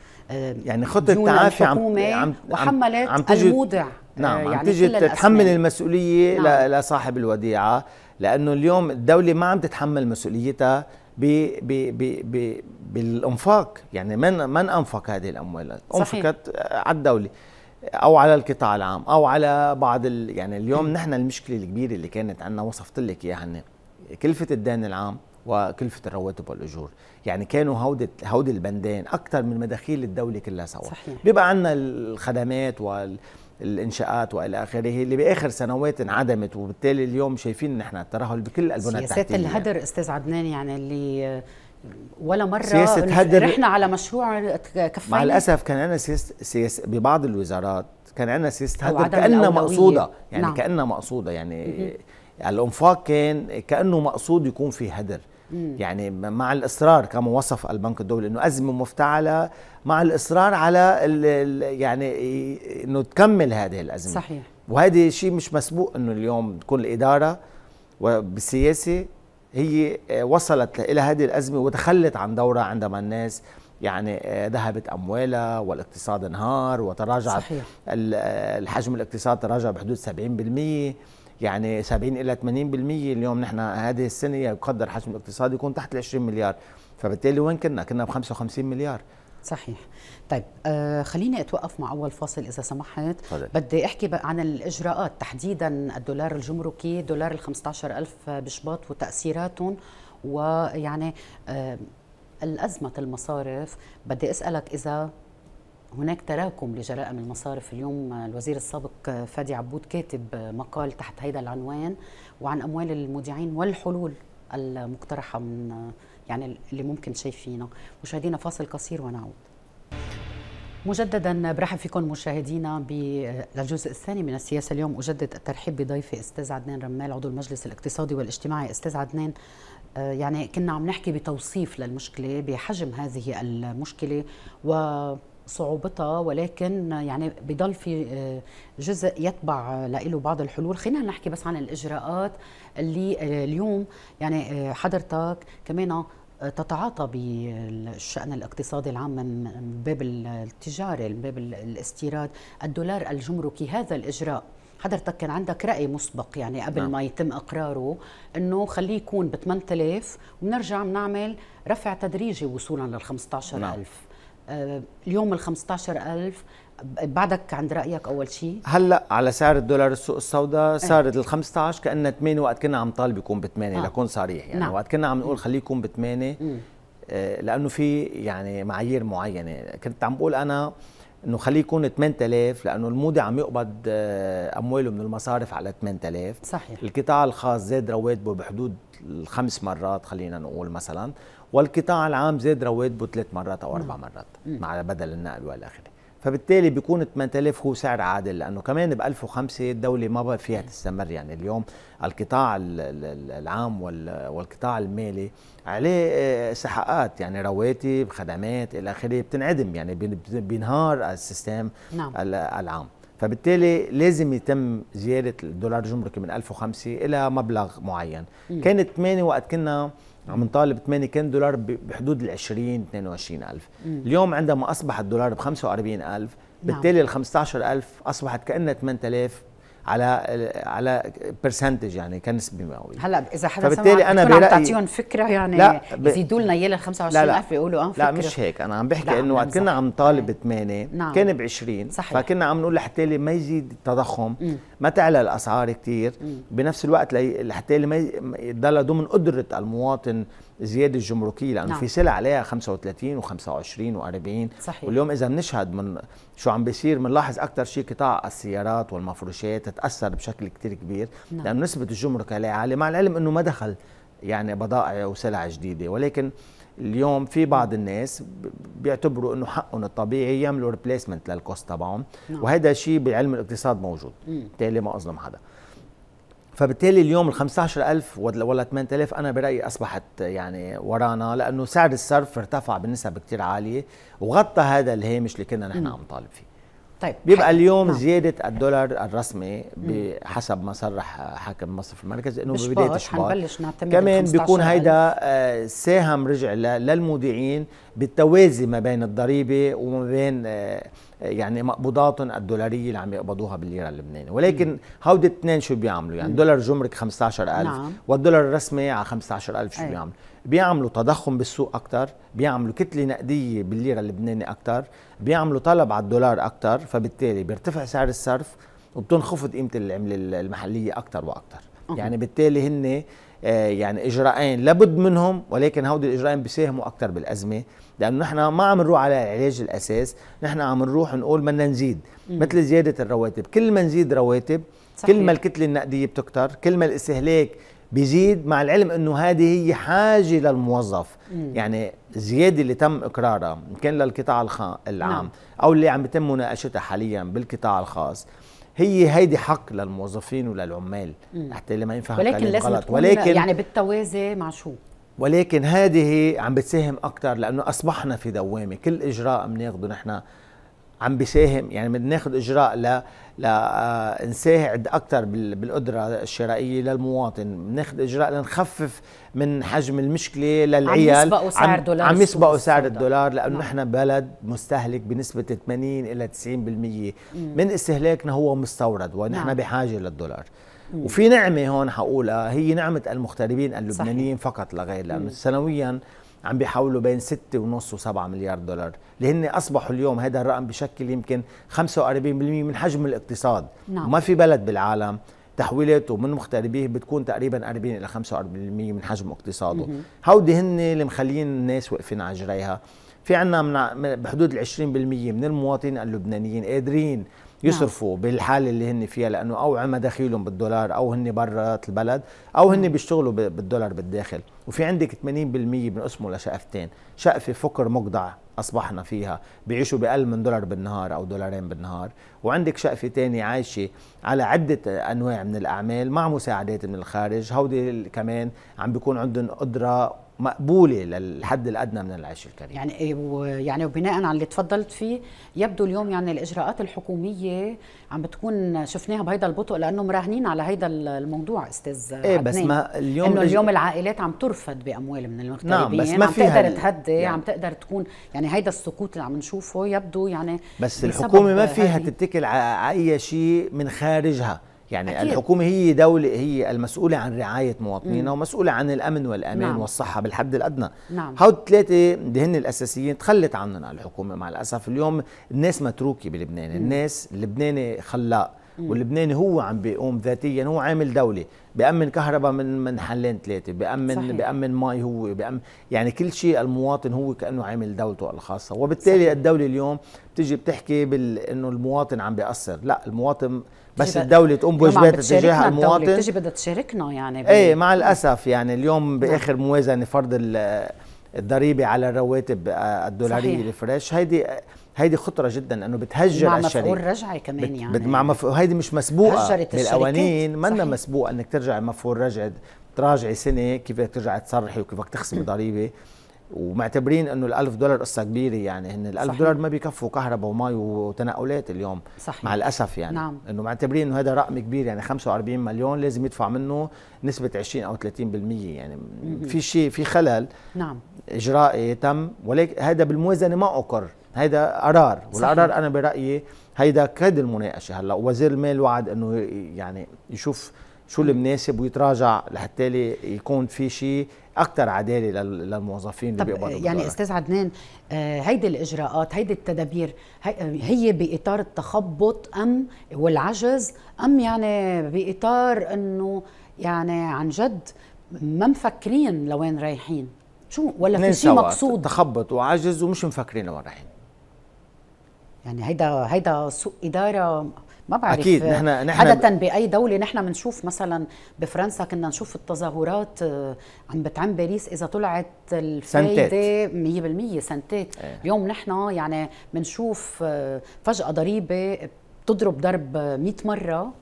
يعني خطة التعافي عم عم وحملت عم تجي المودع نعم يعني عم تجي تتحمل المسؤولية نعم. لصاحب الوديعة لأنه اليوم الدولة ما عم تتحمل مسؤوليتها ب ب ب بالأنفاق يعني من من أنفق هذه الأموال؟ أنفقت على الدولة أو على القطاع العام أو على بعض ال... يعني اليوم <clears throat> نحن المشكلة الكبيرة اللي كانت عندنا وصفت لك إياها كلفة الدين العام. وكلفة الرواتب والأجور. يعني كانوا هودة هودي البندين أكثر من مداخيل الدولة كلها سوا. صحيح. بيبقى عندنا الخدمات والإنشاءات وإلى آخره اللي بآخر سنوات انعدمت وبالتالي اليوم شايفين نحن الترهل بكل البنى التحتية. سياسات الهدر أستاذ عدنان يعني اللي ولا مرة سياسة هدر رحنا على مشروع كفاية. مع الأسف كان عندنا سياسة, سياسة ببعض الوزارات كان عندنا سياسة هدر كأنها مقصودة. يعني نعم. كأنها مقصودة. يعني الأنفاق كان كأنه مقصود يكون في هدر. يعني مع الإصرار كما وصف البنك الدولي إنه أزمة مفتعلة مع الإصرار على يعني إنه تكمل هذه الأزمة. صحيح. وهذا شيء مش مسبوق إنه اليوم تكون الإدارة وبالسياسة هي وصلت إلى هذه الأزمة وتخلت عن دورها عندما الناس يعني ذهبت أموالها والاقتصاد انهار وتراجع صحيح. الحجم الاقتصاد تراجع بحدود 70% يعني 70 إلى 80% اليوم نحن هذه السنة يقدر حجم الاقتصاد يكون تحت ال 20 مليار. فبالتالي وين كنا؟ كنا ب 55 مليار. صحيح. طيب آه خليني أتوقف مع أول فاصل إذا سمحت. فضل. بدي أحكي عن الإجراءات. تحديدا الدولار الجمركي دولار ال 15000 بشباط وتأثيراتهم. ويعني آه الأزمة المصارف. بدي أسألك إذا هناك تراكم لجرائم المصارف اليوم. الوزير السابق فادي عبود كاتب مقال تحت هذا العنوان وعن أموال المودعين والحلول المقترحة من يعني اللي ممكن شايفينها مشاهدينا فاصل قصير ونعود. مجددا برحب فيكم مشاهدينا بالجزء الثاني من السياسة اليوم. أجدد الترحيب بضيفي أستاذ عدنان رمال عضو المجلس الاقتصادي والاجتماعي. أستاذ عدنان آه، يعني كنا عم نحكي بتوصيف للمشكلة بحجم هذه المشكلة و صعوبتها ولكن يعني بضل في آه، جزء يتبع له بعض الحلول خلينا نحكي بس عن الإجراءات اللي آه، اليوم يعني آه، حضرتك كمان تتعاطى بالشأن الاقتصادي العام من باب التجارة من باب الاستيراد الدولار الجمركي هذا الإجراء حضرتك كان عندك رأي مسبق يعني قبل نعم. ما يتم إقراره أنه خليه يكون ب 8000 وبنرجع بنعمل رفع تدريجي وصولا لل 15000 نعم. اليوم ال 15000 بعدك عند رأيك أول شيء هلأ على سعر الدولار السوق السوداء إيه. صارت ال 15 كانها 8 وقت كنا عم طالب يكون ب 8 آه. لكون صريح. يعني نعم. وقت كنا عم نقول خليه يكون ب 8 آه لأنه في يعني معايير معينة. كنت عم بقول أنا إنه خليه يكون 8000 لأنه المودي عم يقبض آه، أمواله من المصارف على 8000 صحيح. القطاع الخاص زاد رواتبه بحدود الخمس مرات خلينا نقول مثلا. والقطاع العام زاد رواتبه ثلاث مرات أو أربع مرات مع بدل النقل والى اخره فبالتالي بيكون 8000 هو سعر عادل لأنه كمان ب 1005 الدولة ما بقى فيها تستمر. يعني اليوم القطاع العام والقطاع المالي عليه استحقاقات يعني رواتب خدمات إلى آخره بتنعدم. يعني بينهار السيستم نعم. العام. فبالتالي لازم يتم زيادة الدولار الجمركي من 1005 إلى مبلغ معين. كانت 8 وقت كنا عم نطالب 8 كان دولار بحدود ال 20 22 ألف مم. اليوم عندما أصبح الدولار ب 45 ألف نعم. بالتالي ال 15000 أصبحت كأنها 8000 على على برسنتج يعني كنسبة مئويه هلا إذا حدا فبالتالي أنا برأيي تعطيهم فكرة يعني لا يزيدوا لنا اياها ل 25000 يقولوا آه لا مش هيك. أنا عم بحكي إنه وقت كنا عم نطالب ب 8 نعم. كان ب 20 صحيح. فكنا عم نقول لحتى ما يزيد التضخم م. ما تعلى الأسعار كثير بنفس الوقت لحتى ما يضل ضمن قدرة المواطن زيادة الجمركيه لأنه نعم. في سلع عليها 35 و25 و40 صحيح. واليوم إذا بنشهد من شو عم بيصير بنلاحظ أكثر شيء قطاع السيارات والمفروشات تأثر بشكل كثير كبير نعم. لأنه نسبة الجمرك عليها عالية مع العلم إنه ما دخل يعني بضائع وسلع جديدة ولكن اليوم في بعض الناس بيعتبروا إنه حقهم الطبيعي يعملوا replacement لل cost تبعهم نعم. وهذا شيء بعلم الاقتصاد موجود بالتالي ما أظلم حدا فبالتالي اليوم ال 15000 ولا 8000 أنا برأيي أصبحت يعني ورانا لأنه سعر الصرف ارتفع بنسب كثير عالية وغطى هذا الهامش اللي كنا نحن عم نطالب فيه. طيب بيبقى اليوم نعم. زيادة الدولار الرسمي بحسب ما صرح حاكم المصرف المركزي إنه ببداية اشباط كمان بيكون هيدا آه، ساهم رجع للمودعين بالتوازي ما بين الضريبة وما بين آه، يعني مقبوضاتهم الدولارية اللي عم يقبضوها بالليرة اللبنانية. ولكن هودي الاثنين شو بيعملوا؟ يعني دولار جمرك 15000 نعم. والدولار الرسمي على 15000 شو بيعملوا؟ بيعملوا تضخم بالسوق أكثر بيعملوا كتلة نقدية بالليرة اللبنانية أكثر بيعملوا طلب على الدولار أكثر فبالتالي بيرتفع سعر الصرف وبتنخفض قيمة العملة المحلية أكثر وأكثر يعني بالتالي هن يعني إجراءين لابد منهم ولكن هودي الإجراءين بيساهموا أكثر بالأزمة لأنه نحن ما عم نروح على علاج الأساس نحن عم نروح نقول بدنا نزيد مثل زيادة الرواتب كل ما نزيد رواتب صحيح. كل ما الكتلة النقدية بتكتر كل ما الاستهلاك بيزيد مع العلم إنه هذه هي حاجة للموظف مم. يعني الزيادة اللي تم إقرارها كان للقطاع العام نعم. أو اللي عم يتم مناقشتها حاليا بالقطاع الخاص هي هيدي حق للموظفين وللعمال. حتى اللي ما ينفهم ولكن لازم غلط. تكون ولكن يعني بالتوازي مع شو؟ ولكن هذه عم بتساهم أكثر لأنه أصبحنا في دوامة. كل إجراء بناخده نحن عم بيساهم. يعني بدنا ناخذ إجراء ل لنساعد أكثر بالقدرة الشرائية للمواطن. بناخذ إجراء لنخفف من حجم المشكلة للعيال. عم يسبقوا سعر دولار عم يسبقوا سعر الدولار لأنه نعم. نحن بلد مستهلك بنسبة 80 إلى 90% من استهلاكنا هو مستورد ونحن نعم. بحاجة للدولار. وفي نعمة هون حقولها هي نعمة المغتربين اللبنانيين صحيح. فقط لا غير لأنه سنويا عم بيحولوا بين 6 ونص و7 مليار دولار. اللي هن أصبحوا اليوم هذا الرقم بشكل يمكن 45% من حجم الاقتصاد. نعم. وما في بلد بالعالم تحويلاته من مغتربيه بتكون تقريبا 40 إلى 45% من حجم اقتصاده. هودي هن اللي مخلين الناس واقفين على جريها. في عنا بحدود ال 20% من المواطنين اللبنانيين قادرين يصرفوا نعم. بالحاله اللي هن فيها لأنه أو مداخيلهم بالدولار أو هن برا البلد أو هن بيشتغلوا بالدولار بالداخل. وفي عندك 80% بنقسموا لشقفتين. شقفة فقر مقضع أصبحنا فيها. بيعيشوا بأقل من دولار بالنهار أو دولارين بالنهار. وعندك شقفة ثانية عايشة على عدة أنواع من الأعمال مع مساعدات من الخارج. هودي كمان عم بيكون عندهم قدرة مقبولة للحد الأدنى من العيش الكريم. يعني إيه، يعني وبناء على اللي تفضلت فيه يبدو اليوم يعني الإجراءات الحكومية عم بتكون شفناها بهيدا البطء لأنه مراهنين على هيدا الموضوع أستاذ إيه بس ما اليوم إنه اليوم العائلات عم ترفد بأموال من المغتربين. نعم بس ما عم تقدر تهدي يعني عم تقدر تكون يعني هيدا السقوط اللي عم نشوفه يبدو يعني بس الحكومة ما فيها تتكل على أي شيء من خارجها. يعني أكيد. الحكومة هي دولة هي المسؤولة عن رعاية مواطنينا ومسؤولة عن الأمن والأمان نعم. والصحة بالحد الأدنى نعم. هود الثلاثة هن الأساسيين تخلت عننا الحكومة مع الأسف اليوم الناس متروكة بلبنان مم. الناس اللبناني خلاق واللبناني هو عم بيقوم ذاتيا هو عامل دولة بيأمن كهرباء من من حلين ثلاثة بيأمن صحيح. بيأمن مي هو بيأمن يعني كل شيء المواطن هو كأنه عامل دولته الخاصة وبالتالي صحيح. الدولة اليوم بتيجي بتحكي بال إنه المواطن عم بيأثر لا المواطن بس الدولة تقوم بواجباتها تجاه المواطن. بتجي بدها تشاركنا يعني إيه مع الأسف يعني اليوم نعم. بآخر موازنة فرض الضريبة على الرواتب الدولارية الفريش هيدي هيدي خطرة جدا إنه بتهجر مع مفعول رجعي كمان يعني. مع مفعول هيدي مش مسبوقة بالقوانين. منا مسبوقة إنك ترجع مفعول رجعي تراجعي سنة كيف بدك ترجعي تصرحي وكيف بدك تخصمي <clears throat> ضريبة. ومعتبرين إنه ال1000 دولار قصة كبيرة يعني هن ال1000 دولار ما بيكفوا كهرباء ومي وتنقلات اليوم. صحيح. مع الأسف يعني. نعم. إنه معتبرين إنه هذا رقم كبير يعني 45 مليون لازم يدفع منه نسبة 20 أو 30% يعني. في شيء في خلل. نعم. اجرائي تم ولكن هذا بالموازنة ما أقر. هيدا قرار. والقرار أنا برأيي هيدا كاد المناقشة هلأ. وزير المال وعد إنه يعني يشوف شو المناسب ويتراجع لحتى يكون في شيء أكثر عدالة للموظفين اللي بيقبضوا يعني دولار. أستاذ عدنان آه، هيدي الإجراءات هيدي التدابير هي بإطار التخبط أم والعجز أم يعني بإطار إنه يعني عن جد ما مفكرين لوين رايحين؟ شو ولا في شيء مقصود؟ تخبط وعجز ومش مفكرين لوين رايحين. يعني هيدا هيدا سوء إدارة ما بعرف أكيد نحن نحن عادة بأي دولة نحن بنشوف مثلا بفرنسا كنا نشوف التظاهرات آه، عم بتعم باريس إذا طلعت الفايدة 100% سنتات. إيه. اليوم نحن يعني بنشوف آه، فجأة ضريبة بتضرب ضرب 100 مرة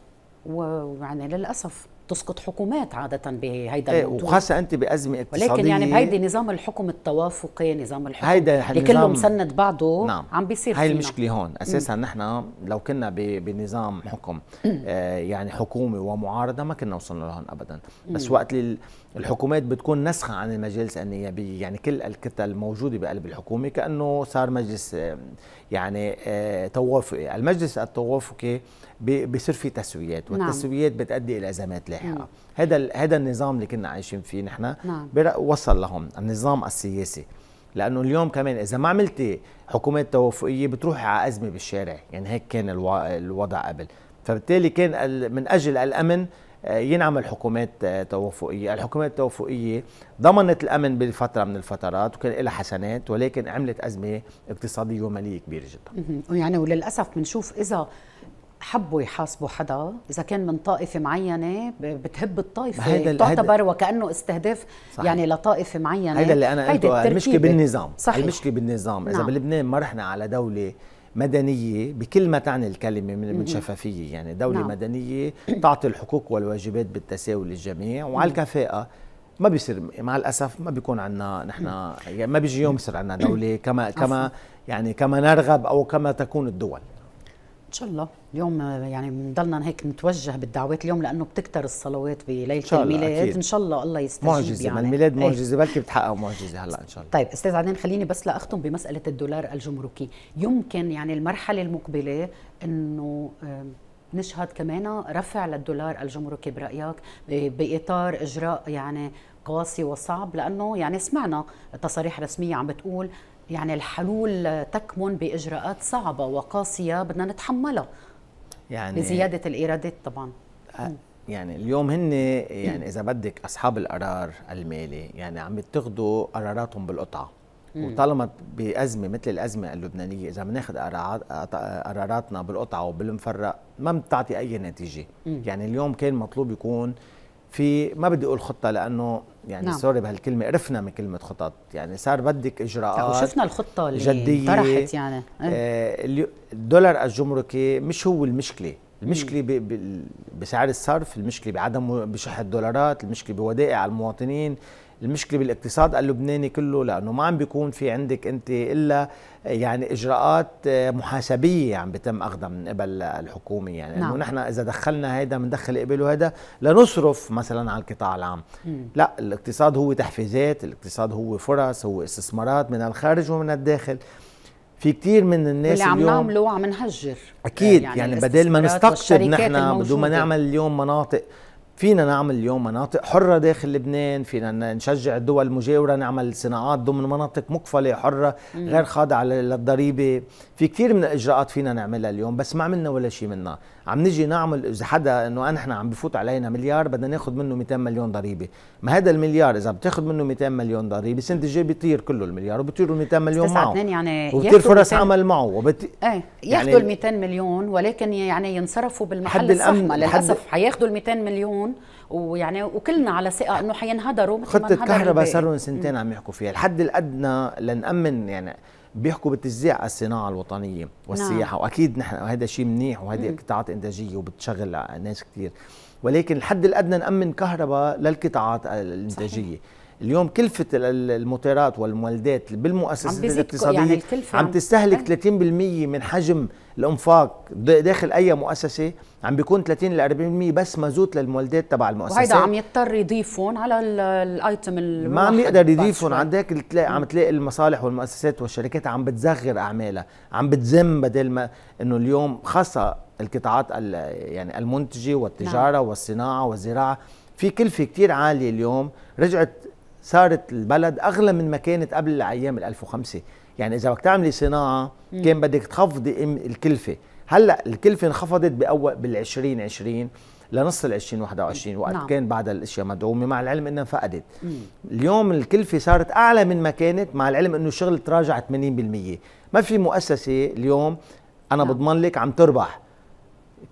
ويعني للأسف. تسقط حكومات عادة بهيدا إيه وخاصة أنت بأزمة اقتصادية. ولكن يعني بهيدي نظام الحكم التوافقي نظام الحكم هيدا اللي كله مسند بعضه نعم. عم بيصير هاي المشكلة هون. أساسا نحن لو كنا بنظام حكم <clears throat> آه يعني حكومي ومعارضة ما كنا وصلنا لهون أبدا. بس وقت الحكومات بتكون نسخة عن المجالس النيابية يعني كل الكتل الموجودة بقلب الحكومة كأنه صار مجلس يعني آه توافقي المجلس التوافقي بيصير في تسويات نعم. والتسويات نعم. بتؤدي إلى ازمات لاحقة هذا هذا النظام اللي كنا عايشين فيه نحن نعم. وصل لهم النظام السياسي لأنه اليوم كمان إذا ما عملتي حكومات توافقية بتروحي على أزمة بالشارع يعني هيك كان الوضع قبل فبالتالي كان من أجل الأمن ينعمل حكومات توافقية، الحكومات التوافقية ضمنت الأمن بفترة من الفترات وكان لها حسنات ولكن عملت أزمة اقتصادية وماليه كبيرة جدا. ويعني وللأسف بنشوف إذا حبوا يحاسبوا حدا إذا كان من طائفة معينة بتهب الطائفة هيدا تعتبر هيدا وكأنه استهداف صحيح. يعني لطائفة معينة هيدا اللي أنا قلته المشكلة بالنظام صحيح. المشكلة بالنظام إذا نعم. بلبنان ما رحنا على دولة مدنية بكل ما تعني الكلمة من, من شفافية يعني دولة نعم. مدنية تعطي الحقوق والواجبات بالتساوي للجميع وعلى الكفاءة ما بيصير مع الأسف ما بيكون عندنا نحن يعني ما بيجي يوم يصير عندنا دولة كما كما يعني كما نرغب أو كما تكون الدول. إن شاء الله اليوم يعني بنضلنا هيك نتوجه بالدعوات اليوم لأنه بتكتر الصلوات بليلة الميلاد أكيد. إن شاء الله الله يستجيب معجزة يعني. الميلاد إيه. معجزة بلكي بتحقق معجزة هلأ إن شاء الله طيب أستاذ عدنان خليني بس لأختم بمسألة الدولار الجمركي يمكن يعني المرحلة المقبلة إنه نشهد كمان رفع للدولار الجمركي برأيك بإطار إجراء يعني قاسي وصعب لأنه يعني سمعنا تصاريح رسمية عم بتقول يعني الحلول تكمن بإجراءات صعبة وقاسية بدنا نتحملها يعني بزيادة الإيرادات طبعا. يعني اليوم هن يعني إذا بدك أصحاب القرار المالي يعني عم يتخذوا قراراتهم بالقطعة. وطالما بأزمة مثل الأزمة اللبنانية إذا بناخذ قراراتنا بالقطعة وبالمفرق ما بتعطي أي نتيجة. يعني اليوم كان مطلوب يكون في ما بدي أقول خطة لأنه يعني نعم. سوري بهالكلمة قرفنا من كلمة خطط. يعني صار بدك إجراءات وشفنا الخطة اللي جدية. طرحت يعني. إيه. آه الدولار الجمركي مش هو المشكلة. المشكلة بسعر الصرف المشكلة بعدم بشح الدولارات المشكلة بودائع المواطنين. المشكلة بالاقتصاد اللبناني كله لأنه ما عم بيكون في عندك أنت إلا يعني إجراءات محاسبية عم بتم أخذها من قبل الحكومة. يعني نعم. انه نحن إذا دخلنا هيدا بندخل قبله هذا لنصرف مثلا على القطاع العام. مم. لا الاقتصاد هو تحفيزات الاقتصاد هو فرص هو استثمارات من الخارج ومن الداخل. في كثير من الناس اللي عم نعمله عم نهجر. أكيد يعني, يعني بدل ما نستقطب نحن بدون ما نعمل اليوم مناطق فينا نعمل اليوم مناطق حرة داخل لبنان فينا نشجع الدول المجاورة نعمل صناعات ضمن مناطق مقفلة حرة غير خاضعة للضريبة. في كثير من الإجراءات فينا نعملها اليوم بس ما عملنا ولا شيء منها. عم نجي نعمل إذا حدا إنه نحن عم بفوت علينا مليار بدنا ناخذ منه 200 مليون ضريبة. ما هذا المليار إذا بتاخذ منه 200 مليون ضريبة السنة الجاية بيطير كله المليار وبيطيروا 200 مليون معه. يعني وبتصير فرص عمل معه وبت... إيه ياخذوا يعني ال 200 مليون ولكن يعني ينصرفوا بالمحل الصح. للأسف حياخذوا ال 200 مليون ويعني وكلنا على ثقة إنه حينهدروا خطة كهرباء صار لهم سنتين عم يحكوا فيها. الحد الأدنى لنأمن يعني بيحكوا بتشجيع الصناعة الوطنية والسياحة نعم. وأكيد نحن هذا شيء منيح وهذه قطاعات إنتاجية وبتشغل ناس كثير ولكن الحد الأدنى نأمن كهرباء للقطاعات الإنتاجية صحيح. اليوم كلفة الموتورات والمولدات بالمؤسسات الاقتصادية يعني الكلفة عم تستهلك 30% من حجم الأنفاق داخل أي مؤسسة عم بيكون 30 ل 40% بس مازوت للمولدات تبع المؤسسات وهيدا عم يضطر يضيفهم على الأيتم ما عم يقدر يضيفهم عندك تلاقي عم تلاقي المصالح والمؤسسات والشركات عم بتصغر أعمالها عم بتزم بدل ما إنه اليوم خاصة القطاعات يعني المنتجة والتجارة نعم. والصناعة والزراعة في كلفة كتير عالية اليوم. رجعت صارت البلد أغلى من ما كانت قبل أيام ال 1005 يعني إذا بدك تعملي صناعة كان بدك تخفضي الكلفة. هلأ الكلفة انخفضت باول بال 2020 لنص ال 2021 وقت نعم. كان بعد الأشياء مدعومة مع العلم إنها انفقدت اليوم الكلفة صارت أعلى من ما كانت مع العلم إنه الشغل تراجع 80% ما في مؤسسة اليوم أنا نعم. بضمن لك عم تربح.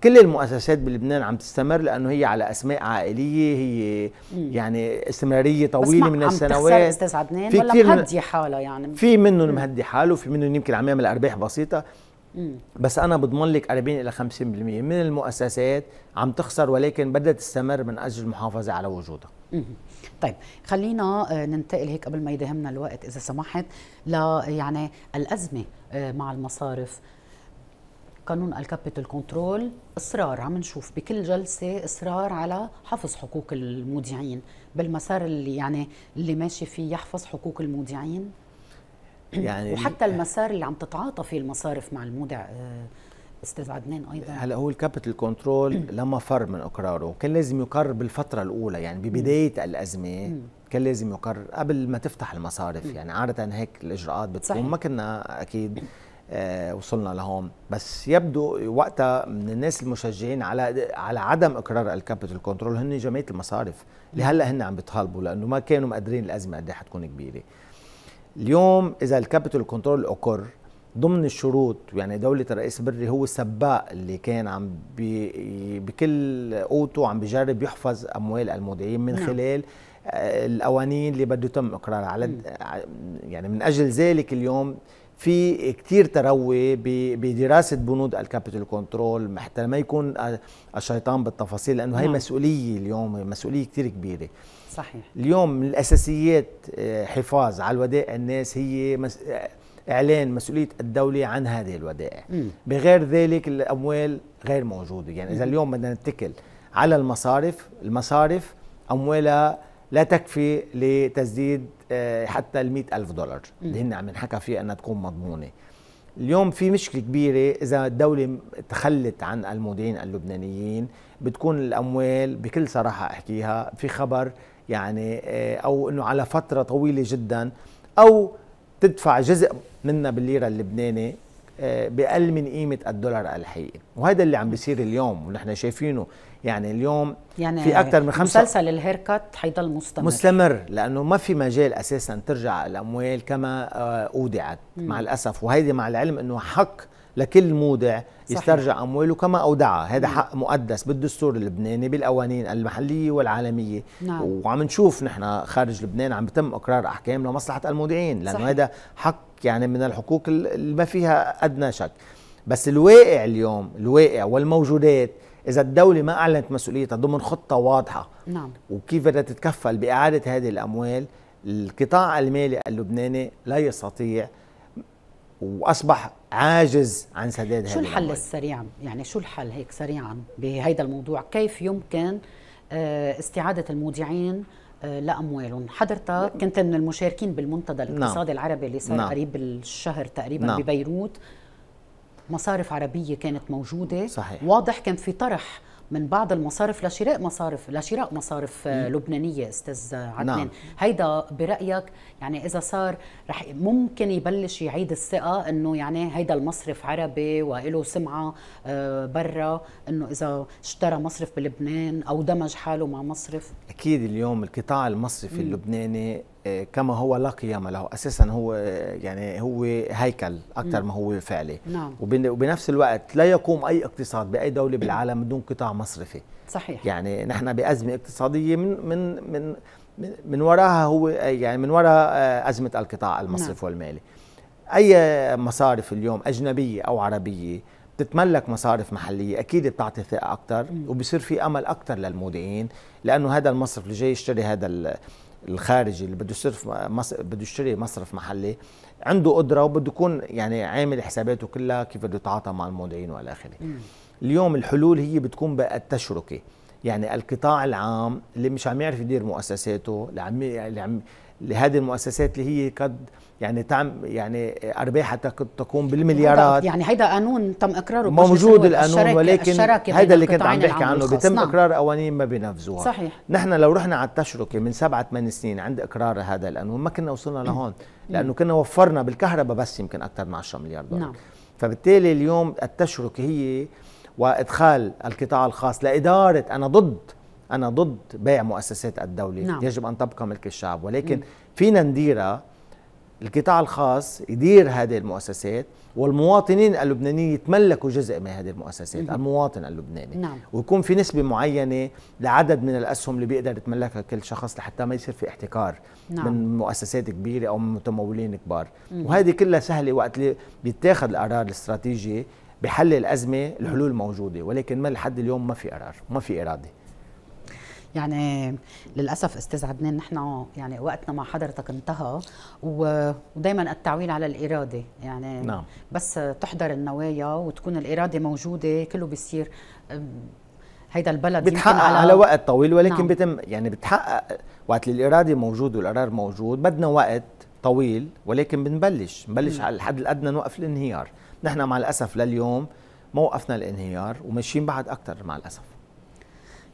كل المؤسسات بلبنان عم تستمر لأنه هي على أسماء عائلية هي يعني استمرارية طويلة من السنوات. عم أستاذ عدنان؟ في ولا مهدي حالها يعني؟ في منهم مهدي حاله وفي منهم يمكن عم يعمل أرباح بسيطة. مم. بس أنا بضمن لك 40 إلى 50% من المؤسسات عم تخسر ولكن بدها تستمر من أجل المحافظة على وجودها. مم. طيب خلينا آه، ننتقل هيك قبل ما يدهمنا الوقت إذا سمحت ل يعني الأزمة آه، مع المصارف. قانون ال capital control إصرار عم نشوف بكل جلسة إصرار على حفظ حقوق المودعين. بالمسار اللي يعني اللي ماشي فيه يحفظ حقوق المودعين؟ <clears throat> يعني وحتى المسار اللي عم تتعاطى فيه المصارف مع المودع آه، أستاذ عدنان أيضا. هلا هو ال capital control <clears throat> لما فر من إقراره كان لازم يقرر بالفترة الأولى يعني ببداية الأزمة كان لازم يقرر قبل ما تفتح المصارف يعني عادة هيك الإجراءات بتكون ما كنا أكيد وصلنا لهون. بس يبدو وقتها من الناس المشجعين على على عدم إقرار ال capital control هن جمعية المصارف. اللي هلأ هن عم بيطالبوا لأنه ما كانوا مقدرين الأزمة قد إيه حتكون كبيرة. اليوم إذا ال capital control اقر ضمن الشروط يعني دولة الرئيس بري هو السباق اللي كان عم بي بكل قوته عم بيجرب يحفظ أموال المودعين من نعم. خلال آه، القوانين اللي بده يتم إقرارها. على يعني من أجل ذلك اليوم في كتير تروي بدراسة بنود ال capital control حتى ما يكون الشيطان بالتفاصيل نعم. هي مسؤولية اليوم مسؤولية كتير كبيرة. صحيح. اليوم من الأساسيات آه، حفاظ على الودائع الناس هي مس... إعلان مسؤولية الدولة عن هذه الودائع. بغير ذلك الأموال غير موجودة. يعني إذا اليوم بدنا نتكل على المصارف المصارف أموالها لا تكفي لتسديد آه، حتى ال ألف دولار. اللي هن عم نحكى فيها أنها تكون مضمونة. اليوم في مشكلة كبيرة إذا الدولة تخلت عن المودعين اللبنانيين بتكون الأموال بكل صراحة أحكيها في خبر يعني آه، أو أنه على فترة طويلة جدا أو تدفع جزء منها بالليرة اللبناني آه، بأقل من قيمة الدولار الحقيقي. وهذا اللي عم بيصير اليوم ونحن شايفينه. يعني اليوم يعني في أكثر من خمسة مسلسل الهيركات حيضل مستمر. مستمر لأنه ما في مجال أساسا ترجع الأموال كما آه، أودعت. مع الأسف. وهيدي مع العلم إنه حق لكل مودع يسترجع. أمواله كما أودعها. هذا مم. حق مقدس بالدستور اللبناني بالقوانين المحلية والعالمية. نعم. وعم نشوف نحن خارج لبنان عم بتم إقرار أحكام لمصلحة المودعين لأنه هذا حق يعني من الحقوق اللي ما فيها أدنى شك. بس الواقع اليوم الواقع والموجودات إذا الدولة ما أعلنت مسؤوليتها ضمن خطه واضحة نعم وكيف بدها تتكفل بإعادة هذه الأموال القطاع المالي اللبناني لا يستطيع وأصبح عاجز عن سداد شو الحل السريع يعني شو الحل هيك سريعا بهذا الموضوع كيف يمكن آه، استعادة المودعين آه، لأموالهم حضرتك كنت من المشاركين بالمنتدى. الاقتصادي نعم. العربي اللي صار نعم. قريب الشهر تقريبا نعم. ببيروت مصارف عربية كانت موجودة صحيح. واضح كان في طرح من بعض المصارف لشراء مصارف لشراء مصارف م. لبنانية أستاذ عدنان نعم. هيدا برأيك يعني إذا صار رح ممكن يبلش يعيد الثقة إنه يعني هيدا المصرف عربي وله سمعة آه، برا إنه إذا اشترى مصرف بلبنان أو دمج حاله مع مصرف أكيد اليوم القطاع المصرفي. اللبناني آه، كما هو لا قيام له. أساسا هو يعني هو هيكل أكثر ما هو فعلي. نعم. وبنفس الوقت لا يقوم أي اقتصاد بأي دولة بالعالم بدون قطاع مصرفي. صحيح. يعني نحن بأزمة اقتصادية من من من من وراها هو يعني من وراء آه، أزمة القطاع المصرفي نعم. والمالي. أي مصارف اليوم أجنبية أو عربية بتتملك مصارف محلية أكيد بتعطي ثقة أكثر وبصير في أمل أكثر للمودعين لأنه هذا المصرف اللي جاي يشتري هذا الخارجي اللي بده يصرف بده يشتري مصرف محلي عنده قدرة وبده يكون يعني عامل حساباته كلها كيف بده يتعاطى مع المودعين والى آخره. اليوم الحلول هي بتكون بقى التشركه يعني القطاع العام اللي مش عم يعرف يدير مؤسساته اللي عم اللي عم لهذه المؤسسات اللي هي قد يعني تعم يعني أرباحها تكون بالمليارات. يعني هيدا قانون تم إقراره موجود القانون ولكن هيدا اللي كنت عم بحكي عنه. بيتم نعم. إقرار قوانين ما بينفذوها صحيح. نحن لو رحنا على التشركة من سبعة ثمان سنين عند إقرار هذا القانون ما كنا وصلنا لهون. <clears throat> لأنه كنا وفرنا بالكهرباء بس يمكن أكثر من 10 مليار دولار. نعم. فبالتالي اليوم التشركة هي وإدخال القطاع الخاص لإدارة أنا ضد أنا ضد بيع مؤسسات الدولة نعم. يجب أن تبقى ملك الشعب ولكن م. فينا نديرها القطاع الخاص يدير هذه المؤسسات والمواطنين اللبنانيين يتملكوا جزء من هذه المؤسسات مم. المواطن اللبناني نعم. ويكون في نسبة معينة لعدد من الأسهم اللي بيقدر يتملكها كل شخص لحتى ما يصير في احتكار نعم. من مؤسسات كبيرة أو من متمولين كبار مم. وهذه كلها سهلة وقت اللي بيتاخذ القرار الاستراتيجي بحل الأزمة الحلول موجودة ولكن ما لحد اليوم ما في قرار ما في إرادة يعني للأسف أستاذ عدنان نحن يعني وقتنا مع حضرتك انتهى ودائما التعويل على الإرادة يعني نعم. بس تحضر النوايا وتكون الإرادة موجودة كله بيصير هيدا البلد بتحقق على, على وقت طويل ولكن نعم. بتم يعني بتحقق وقت الاراده موجود والقرار موجود بدنا وقت طويل ولكن بنبلش بنبلش على الحد الأدنى نوقف الانهيار نحن مع الأسف لليوم ما وقفنا الانهيار وماشيين بعد أكثر مع الأسف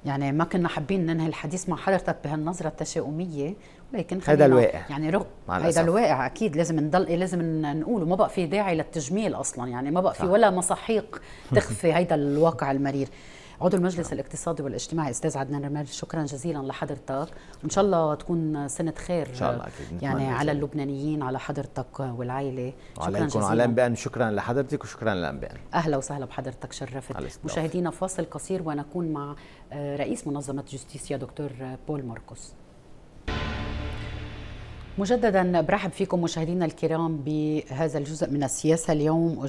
يعني ما كنا حابين ننهي الحديث مع حضرتك بهالنظرة التشاؤمية ولكن هذا الواقع. يعني رغم هذا الواقع أكيد لازم نضل لازم نقول وما بقى في داعي للتجميل أصلا. يعني ما بقى في ولا مساحيق تخفي <laughs> هذا الواقع المرير. عضو المجلس الاقتصادي والاجتماعي أستاذ عدنان رمال شكرا جزيلا لحضرتك. وإن شاء الله تكون سنة خير إن شاء الله أكيد. يعني على اللبنانيين على حضرتك والعائلة. شكرا جزيلا على الأنبياء شكرا لحضرتك وشكرا للأنبياء. أهلا وسهلا بحضرتك شرفت. مشاهدينا فاصل قصير ونكون مع آه، رئيس منظمة جستيسيا دكتور بول ماركوس. مجددا برحب فيكم مشاهدينا الكرام بهذا الجزء من السياسة اليوم.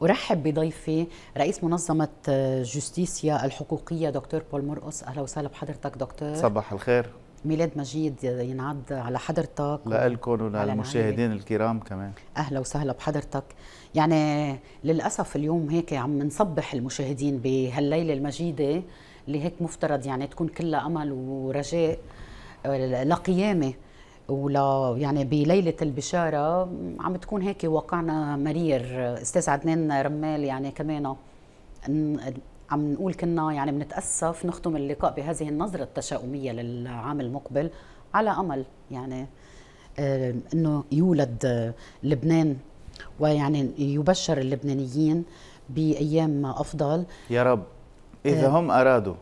وارحب بضيفي رئيس منظمة جوستيسيا الحقوقية دكتور بول مرقص. أهلا وسهلا بحضرتك دكتور. صباح الخير. ميلاد مجيد ينعاد على حضرتك. لكم وللمشاهدين الكرام كمان. أهلا وسهلا بحضرتك. يعني للأسف اليوم هيك عم نصبح المشاهدين بهالليلة المجيدة اللي هيك مفترض يعني تكون كلها أمل ورجاء لقيامة. ولا يعني بليلة البشارة عم تكون هيك واقعنا مرير. أستاذ عدنان رمال يعني كمان عم نقول كنا يعني بنتأسف نختم اللقاء بهذه النظرة التشاؤمية للعام المقبل على أمل يعني آه إنه يولد لبنان ويعني يبشر اللبنانيين بأيام أفضل. يا رب. إذا آه. هم أرادوا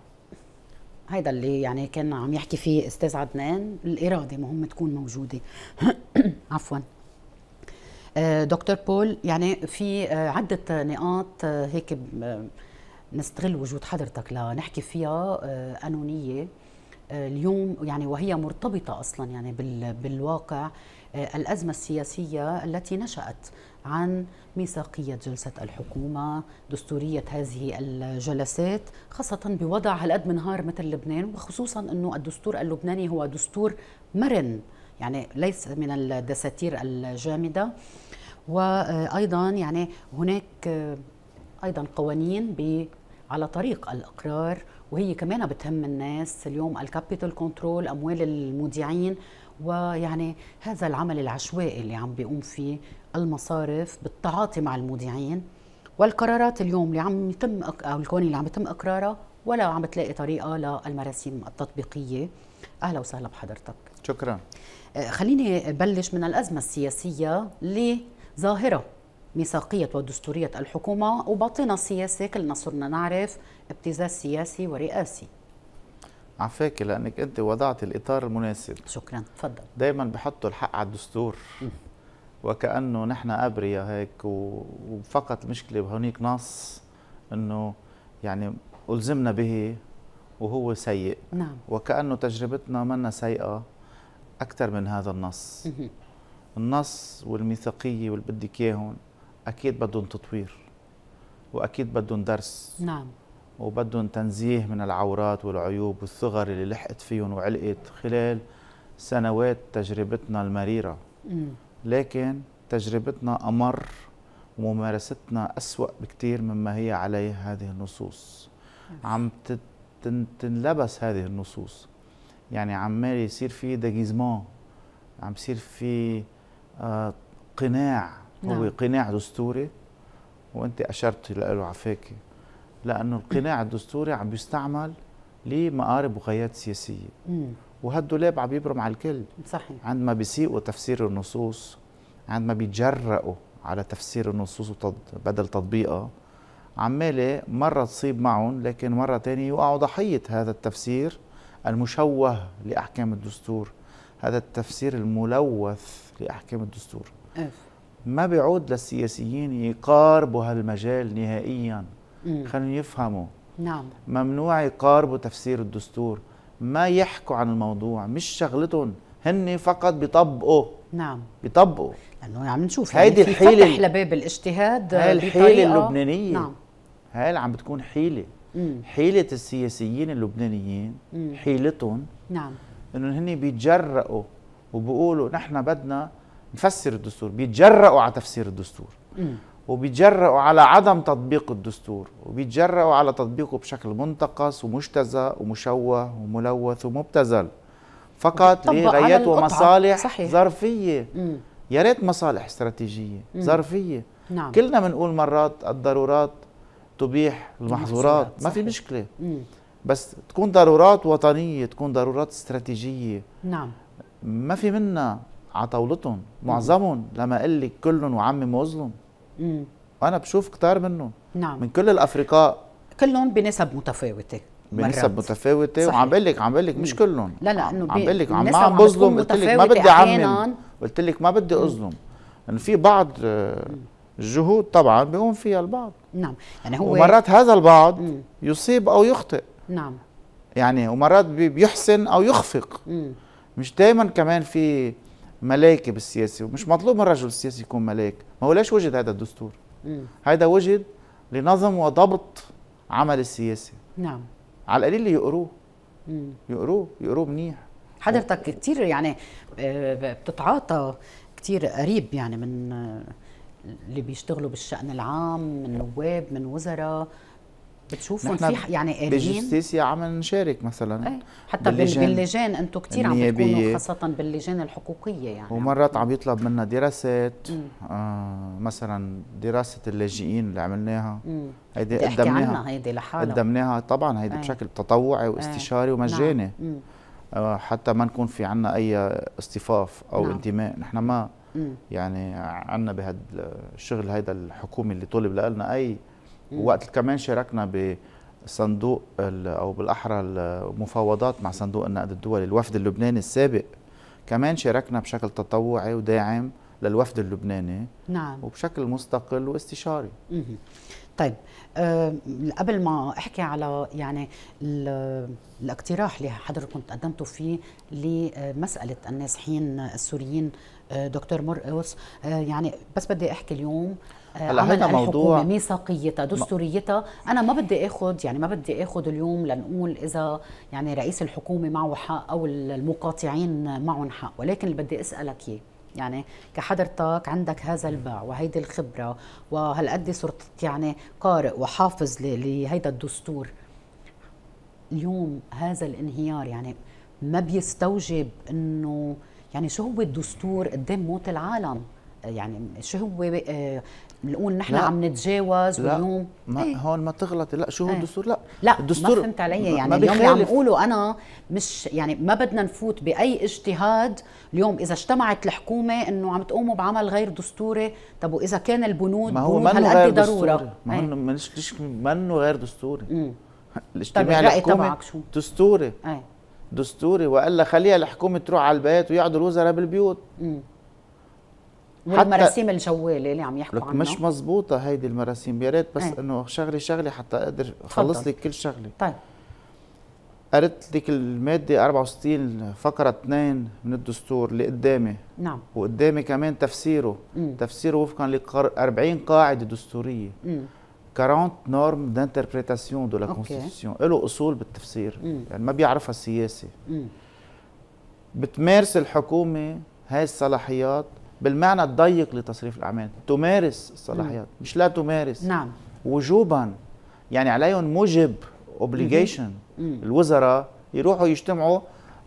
هيدا اللي يعني كان عم يحكي فيه أستاذ عدنان الإرادة مهم تكون موجودة. <coughs> عفوا. آه، دكتور بول يعني في آه، عدة نقاط آه، هيك نستغل وجود حضرتك لنحكي فيها قانونيه اليوم يعني وهي مرتبطة أصلا يعني بالواقع الأزمة السياسية التي نشأت. عن ميثاقية جلسة الحكومة دستورية هذه الجلسات خاصة بوضع هالقد من نهار مثل لبنان وخصوصا أنه الدستور اللبناني هو دستور مرن يعني ليس من الدساتير الجامدة. وأيضا يعني هناك أيضا قوانين على طريق الإقرار وهي كمان بتهم الناس. اليوم ال capital control أموال المودعين ويعني هذا العمل العشوائي اللي عم بيقوم فيه المصارف بالتعاطي مع المودعين والقرارات اليوم اللي عم يتم أو القوانين اللي عم يتم إقرارها ولا عم تلاقي طريقة للمراسيم التطبيقية. أهلا وسهلا بحضرتك. شكرا. آه، خليني أبلش من الأزمة السياسية لظاهرة ميثاقية ودستورية الحكومة وباطنها السياسي كلنا صرنا نعرف ابتزاز سياسي ورئاسي. عفاكي لأنك أنت وضعت الإطار المناسب. شكرا. تفضل. دائما بحطوا الحق على الدستور. وكأنه نحن أبرياء هيك وفقط المشكلة هونيك نص إنه يعني ألزمنا به وهو سيء. نعم. وكأنه تجربتنا منا سيئة أكثر من هذا النص. النص والميثاقية واللي بدك اياهم أكيد بدهم تطوير. وأكيد بدهم درس. نعم. وبدهم تنزيه من العورات والعيوب والثغر اللي لحقت فيهم وعلقت خلال سنوات تجربتنا المريرة. لكن تجربتنا أمر وممارستنا أسوأ بكثير مما هي عليه هذه النصوص. عم تنلبس هذه النصوص. يعني عمال يصير في ديجيزمون عم يصير في آه قناع. نعم. هو قناع دستوري وأنت أشرت له عفاكي. لأنه القناع الدستوري عم بيستعمل لمقارب وغايات سياسية. وهالدولاب عم يبرم على الكل. صحيح. عندما بيسيئوا تفسير النصوص عندما بيتجرأوا على تفسير النصوص بدل تطبيقها عمالة مرة تصيب معهم لكن مرة تانية يوقعوا ضحية هذا التفسير المشوه لأحكام الدستور. هذا التفسير الملوث لأحكام الدستور. ما بيعود للسياسيين يقاربوا هالمجال نهائيا. خلينا يفهموا. نعم. ممنوع يقاربوا تفسير الدستور. ما يحكوا عن الموضوع مش شغلتهم. هن فقط بيطبقوا. نعم. بيطبقوا. لأنه عم نشوف يعني هيدي الحيلة فتح لباب الاجتهاد هاي الحيلة اللبنانية. نعم. هاي اللي عم بتكون حيلة. مم. حيلة السياسيين اللبنانيين مم. حيلتهم نعم. إنه هن بيتجرأوا وبيقولوا نحن بدنا نفسر الدستور بيتجرأوا على تفسير الدستور. مم. وبيتجرأوا على عدم تطبيق الدستور وبيتجرأوا على تطبيقه بشكل منتقص ومجتزأ ومشوه وملوث ومبتذل. فقط لغايات ومصالح صحيح. ظرفية. يا ريت مصالح استراتيجية مم. ظرفية. نعم. كلنا بنقول مرات الضرورات تبيح المحظورات ما في مشكلة. مم. بس تكون ضرورات وطنية تكون ضرورات استراتيجية. نعم. ما في منا على طاولتهم معظمهم لما أقول لك كلهم وعمي مظلم وأنا بشوف كتار منهم نعم. من كل الافرقاء كلهم بنسب متفاوتة بنسب متفاوتة وعم بقول لك عم بقول لك مش كلهم. لا لا إنه عم بقول لك عم عم بظلم. قلت لك ما بدي أعمم. قلت لك ما بدي أظلم. انه في بعض آه، الجهود طبعا بيقوم فيها البعض. نعم. يعني هو ومرات هذا البعض يصيب أو يخطئ. نعم. يعني ومرات بيحسن أو يخفق. مم. مش دائما كمان في ملاكه بالسياسة ومش مطلوب من الرجل السياسي يكون ملاك ما هو ليش وجد هذا الدستور. هذا وجد لنظم وضبط عمل السياسي نعم. على القليل يقروه. يقروه يقروه منيح. حضرتك كثير يعني آه، بتتعاطى كثير قريب يعني من آه، اللي بيشتغلوا بالشأن العام من نواب من وزراء. بتشوفهم في يعني قاريين؟ بالجستيسيا عم نشارك مثلا. إيه حتى باللجان, باللجان أنتم كثير عم بتكونوا خاصة باللجان الحقوقية يعني. ومرات عم يطلب منا دراسات آه مثلا دراسة اللاجئين اللي عملناها. هيدي قدمناها. هيدي لحالها. قدمناها. طبعا هيدي إيه. بشكل تطوعي واستشاري ومجاني. نعم. آه حتى ما نكون في عنا أي اصطفاف أو نعم. انتماء. نحن ما مم. يعني عنا بهذا الشغل هيدا الحكومي اللي طلب لنا أي ووقت كمان شاركنا بصندوق أو بالأحرى المفاوضات مع صندوق النقد الدولي الوفد اللبناني السابق. كمان شاركنا بشكل تطوعي وداعم للوفد اللبناني. نعم. وبشكل مستقل واستشاري. مم. طيب أه قبل ما أحكي على يعني الاقتراح اللي حضرتك كنت قدمته فيه لمسألة النازحين السوريين دكتور مرقص. أه يعني بس بدي أحكي اليوم هلا هذا موضوع ميثاقيتها دستوريتها. أنا ما بدي اخذ يعني ما بدي اخذ اليوم لنقول إذا يعني رئيس الحكومة معه حق أو المقاطعين معهم حق. ولكن اللي بدي أسألك إياه يعني كحضرتك عندك هذا الباع وهيدي الخبرة وهالقد صرت يعني قارئ وحافظ لهيدا الدستور اليوم هذا الانهيار يعني ما بيستوجب إنه يعني شو هو الدستور قدام موت العالم؟ يعني شو هو آه، بنقول نحن عم نتجاوز لا. واليوم؟ ما إيه؟ هون ما تغلطي لا شو هو إيه؟ الدستور؟ لا. لا الدستور ما فهمت علي. يعني اليوم اللي عم اقوله أنا مش يعني ما بدنا نفوت بأي اجتهاد اليوم. إذا اجتمعت الحكومة إنه عم تقوموا بعمل غير دستوري طب وإذا كان البنود ما هو بنود هالقد ضروره ما هو مش منه غير دستوري. الاجتماع الحكومي دستوري. إيه؟ دستوري والا خليها الحكومة تروح على البيت ويقعدوا الوزراء بالبيوت. مم. والمراسيم الجوالة اللي عم يحكوا عنها. مش مزبوطة هيدي المراسيم يا ريت بس إيه؟ إنه شغلة شغلة حتى أقدر أخلص لك كل شغلة. طيب. قريت لك المادة 64 فقرة 2 من الدستور اللي قدامي نعم. وقدامي كمان تفسيره. مم. تفسيره وفقا ل 40 قاعدة دستورية. مم. 40 normes d'interprétation de la constitution له اصول بالتفسير. مم. يعني ما بيعرفها السياسي مم. بتمارس الحكومة هاي الصلاحيات بالمعنى الضيق لتصريف الأعمال. تمارس الصلاحيات. مش لا تمارس. نعم. وجوبا. يعني عليهم موجب اوبليجيشن الوزراء يروحوا يجتمعوا.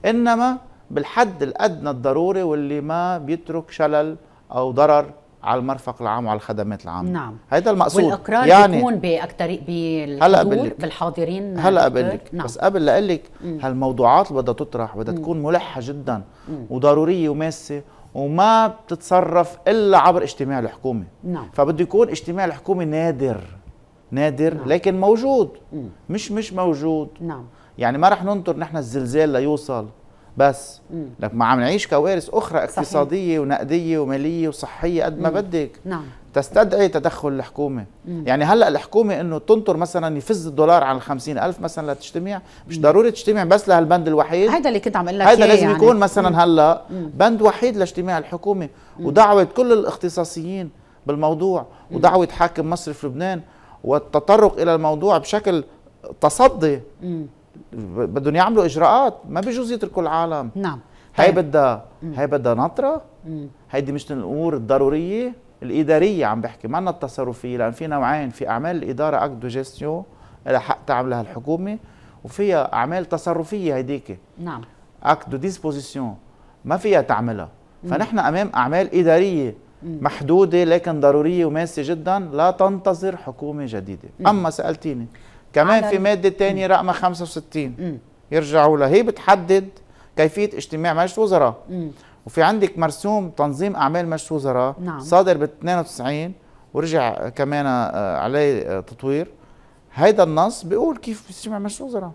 إنما بالحد الأدنى الضروري واللي ما بيترك شلل أو ضرر على المرفق العام وعلى الخدمات العامة. نعم. هذا المقصود. والإقرار يعني بيكون باكتر بالحضور بالحاضرين هلا بقول لك. نعم. بس قبل لأقول لك هالموضوعات اللي بدها تطرح بدها تكون ملحة جدا مم. وضرورية وماسة وما بتتصرف إلا عبر اجتماع الحكومة. نعم. فبده يكون اجتماع الحكومة نادر. نادر نعم. لكن موجود. مم. مش مش موجود. نعم. يعني ما رح ننطر نحن الزلزال ليوصل. بس مم. لك ما عم نعيش كوارث أخرى اقتصادية صحيح. ونقدية ومالية وصحية قد ما مم. بدك نعم تستدعي تدخل الحكومة مم. يعني هلأ الحكومة أنه تنطر مثلا يفز الدولار عن الخمسين ألف مثلا لتجتمع مش مم. ضروري تجتمع بس لهالبند الوحيد هذا اللي كنت عم أقول لك هذا لازم يعني. يكون مثلا مم. هلأ بند وحيد لاجتماع الحكومة مم. ودعوة كل الاختصاصيين بالموضوع مم. ودعوة حاكم مصرف لبنان والتطرق إلى الموضوع بشكل تصدي مم. بدهم يعملوا إجراءات. ما بيجوز يتركوا العالم. نعم. هي طيب. بدها هي بدها نطرة. هيدي مش من الأمور الضرورية الإدارية عم بحكي. ما التصرفية لأن في نوعين. في أعمال الإدارة actes de gestion لها حق تعملها الحكومة وفيها أعمال تصرفية هيديك. نعم. actes de disposition. ما فيها تعملها. فنحن أمام أعمال إدارية محدودة لكن ضرورية وماسة جدا. لا تنتظر حكومة جديدة. أما سألتيني. كمان في مادة ثانية رقمها 65 يرجعوا لها. هي بتحدد كيفية اجتماع مجلس وزراء وفي عندك مرسوم تنظيم أعمال مجلس وزراء نعم. صادر ب 92 ورجع كمان آه، عليه آه، تطوير. هيدا النص بيقول كيف يجتمع مجلس وزراء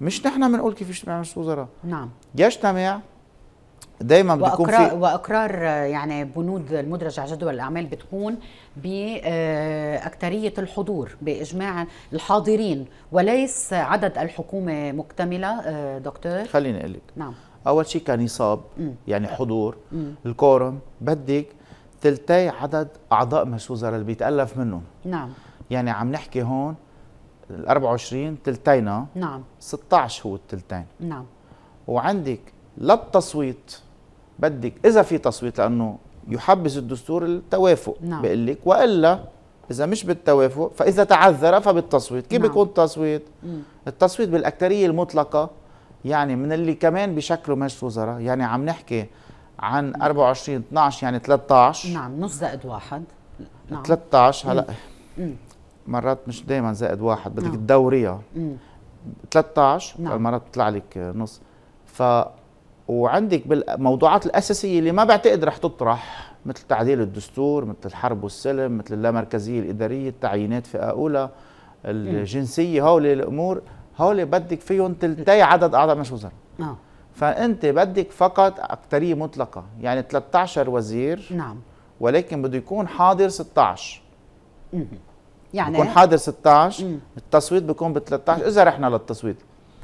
مش نحن بنقول كيف يجتمع مجلس وزراء نعم. يجتمع دائما بيكون في وأقرار يعني بنود المدرجه على جدول الأعمال بتكون باكثريه الحضور بإجماع الحاضرين وليس عدد الحكومة مكتملة آه، دكتور. خليني أقول لك. نعم. أول شيء كنصاب يعني حضور مم. الكورم. بدك ثلثي عدد أعضاء مجلس الوزراء اللي بيتألف منهم. نعم. يعني عم نحكي هون ال 24 ثلثينا نعم. 16 هو الثلثين نعم. وعندك للتصويت بدك إذا في تصويت لأنه يحبس الدستور التوافق نعم. بقول لك وإلا إذا مش بالتوافق فإذا تعذر فبالتصويت كيف نعم. بيكون التصويت مم. التصويت بالأكثرية المطلقة يعني من اللي كمان بيشكلوا مجلس وزراء يعني عم نحكي عن 24 12 يعني 13 نعم نص زائد واحد نعم 13 هلا مرات مش دائما زائد واحد بدك نعم. تدوريها 13 نعم. مرات بيطلع لك نص ف وعندك بالموضوعات الأساسية اللي ما بعتقد رح تطرح مثل تعديل الدستور مثل الحرب والسلم مثل اللامركزية الإدارية التعيينات فئة أولى الجنسية هول الأمور هول بدك فيهم تلتي عدد أعضاء مجلس الوزراء. آه. فأنت بدك فقط اكثريه مطلقة يعني 13 وزير نعم. ولكن بده يكون حاضر 16 يعني بيكون حاضر 16 مم. التصويت بيكون ب 13 إذا رحنا للتصويت.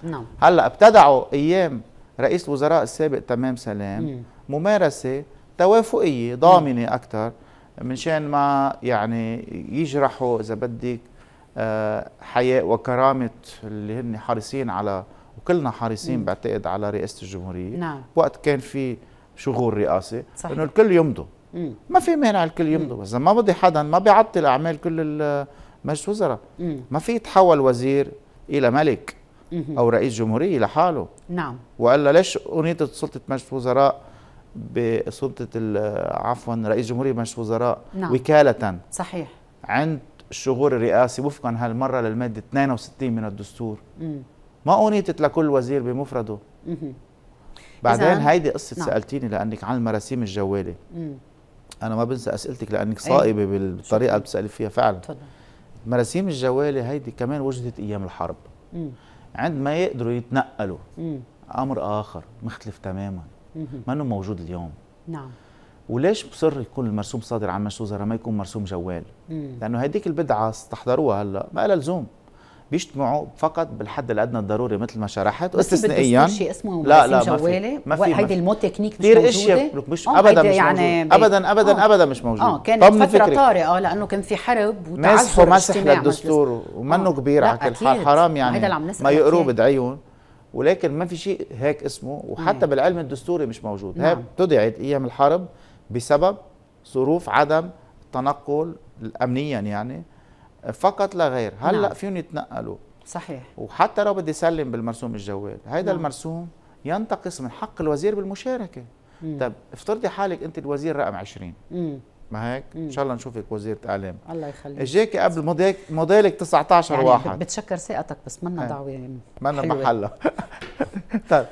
نعم. هلأ ابتدعوا أيام رئيس الوزراء السابق تمام سلام. مم. ممارسة توافقية ضامنة أكثر منشان ما يعني يجرحوا إذا بدك آه، حياء وكرامة اللي هن حريصين على وكلنا حريصين. بعتقد على رئاسة الجمهورية. نعم. وقت كان في شغل رئاسي إنه الكل يمضوا. ما في مانع الكل يمضوا بس ما بدي حدا ما بيعطل أعمال كل مجلس وزراء ما في يتحول وزير إلى ملك. أو رئيس جمهورية لحاله نعم والا ليش انيطت سلطة مجلس وزراء بسلطه عفوا رئيس جمهورية مجلس وزراء نعم. وكالة صحيح عند الشغور الرئاسي وفقا هالمرة للمادة 62 من الدستور مم. ما انيطت لكل وزير بمفرده مم. بعدين هيدي قصة نعم. سألتيني لأنك عن المراسيم الجوالة مم. أنا ما بنسى أسئلتك لأنك صائبة أيه. بالطريقة اللي بتسألي فيها فعلا تفضل مراسيم الجوالة هيدي كمان وجدت أيام الحرب مم. عندما يقدروا يتنقلوا مم. أمر آخر مختلف تماما ما إنه موجود اليوم نعم وليش بصر يكون المرسوم صادر عن مجلس وزراء ما يكون مرسوم جوال؟ مم. لأنه هديك البدعة استحضروها هلأ ما لها لزوم بيجتمعوا فقط بالحد الأدنى الضروري مثل ما شرحت واستثنائيا شيء اسمه لا لا جوالي ما في هيدي ال mode technique مش موجودة. إشياء مش ابدا مش يعني موجود. ابدا ابدا آه. ابدا مش موجود. آه كانت فترة طارئة لأنه كان في حرب مسحوا مسح للدستور. ومنه آه. كبير على كل حال حرام يعني. ما يقروه بدعيهم ولكن ما في شيء هيك اسمه. وحتى نعم. بالعلم الدستوري مش موجود. نعم. هي ابتدعت أيام الحرب بسبب ظروف عدم التنقل امنيا يعني. فقط لا غير هلأ نعم. فيهم يتنقلوا صحيح وحتى لو بدي سلم بالمرسوم الجوال هيدا نعم. المرسوم ينتقص من حق الوزير بالمشاركة مم. طب افترضي حالك أنت الوزير رقم 20 مم. ما هيك. إن شاء الله نشوفك وزير اعلام الله يخليك اجاكي قبل موديلك موديلك 19 يعني واحد بتشكر ثقتك بس منا إيه. دعوة ما حلوة. محلها <laughs> طيب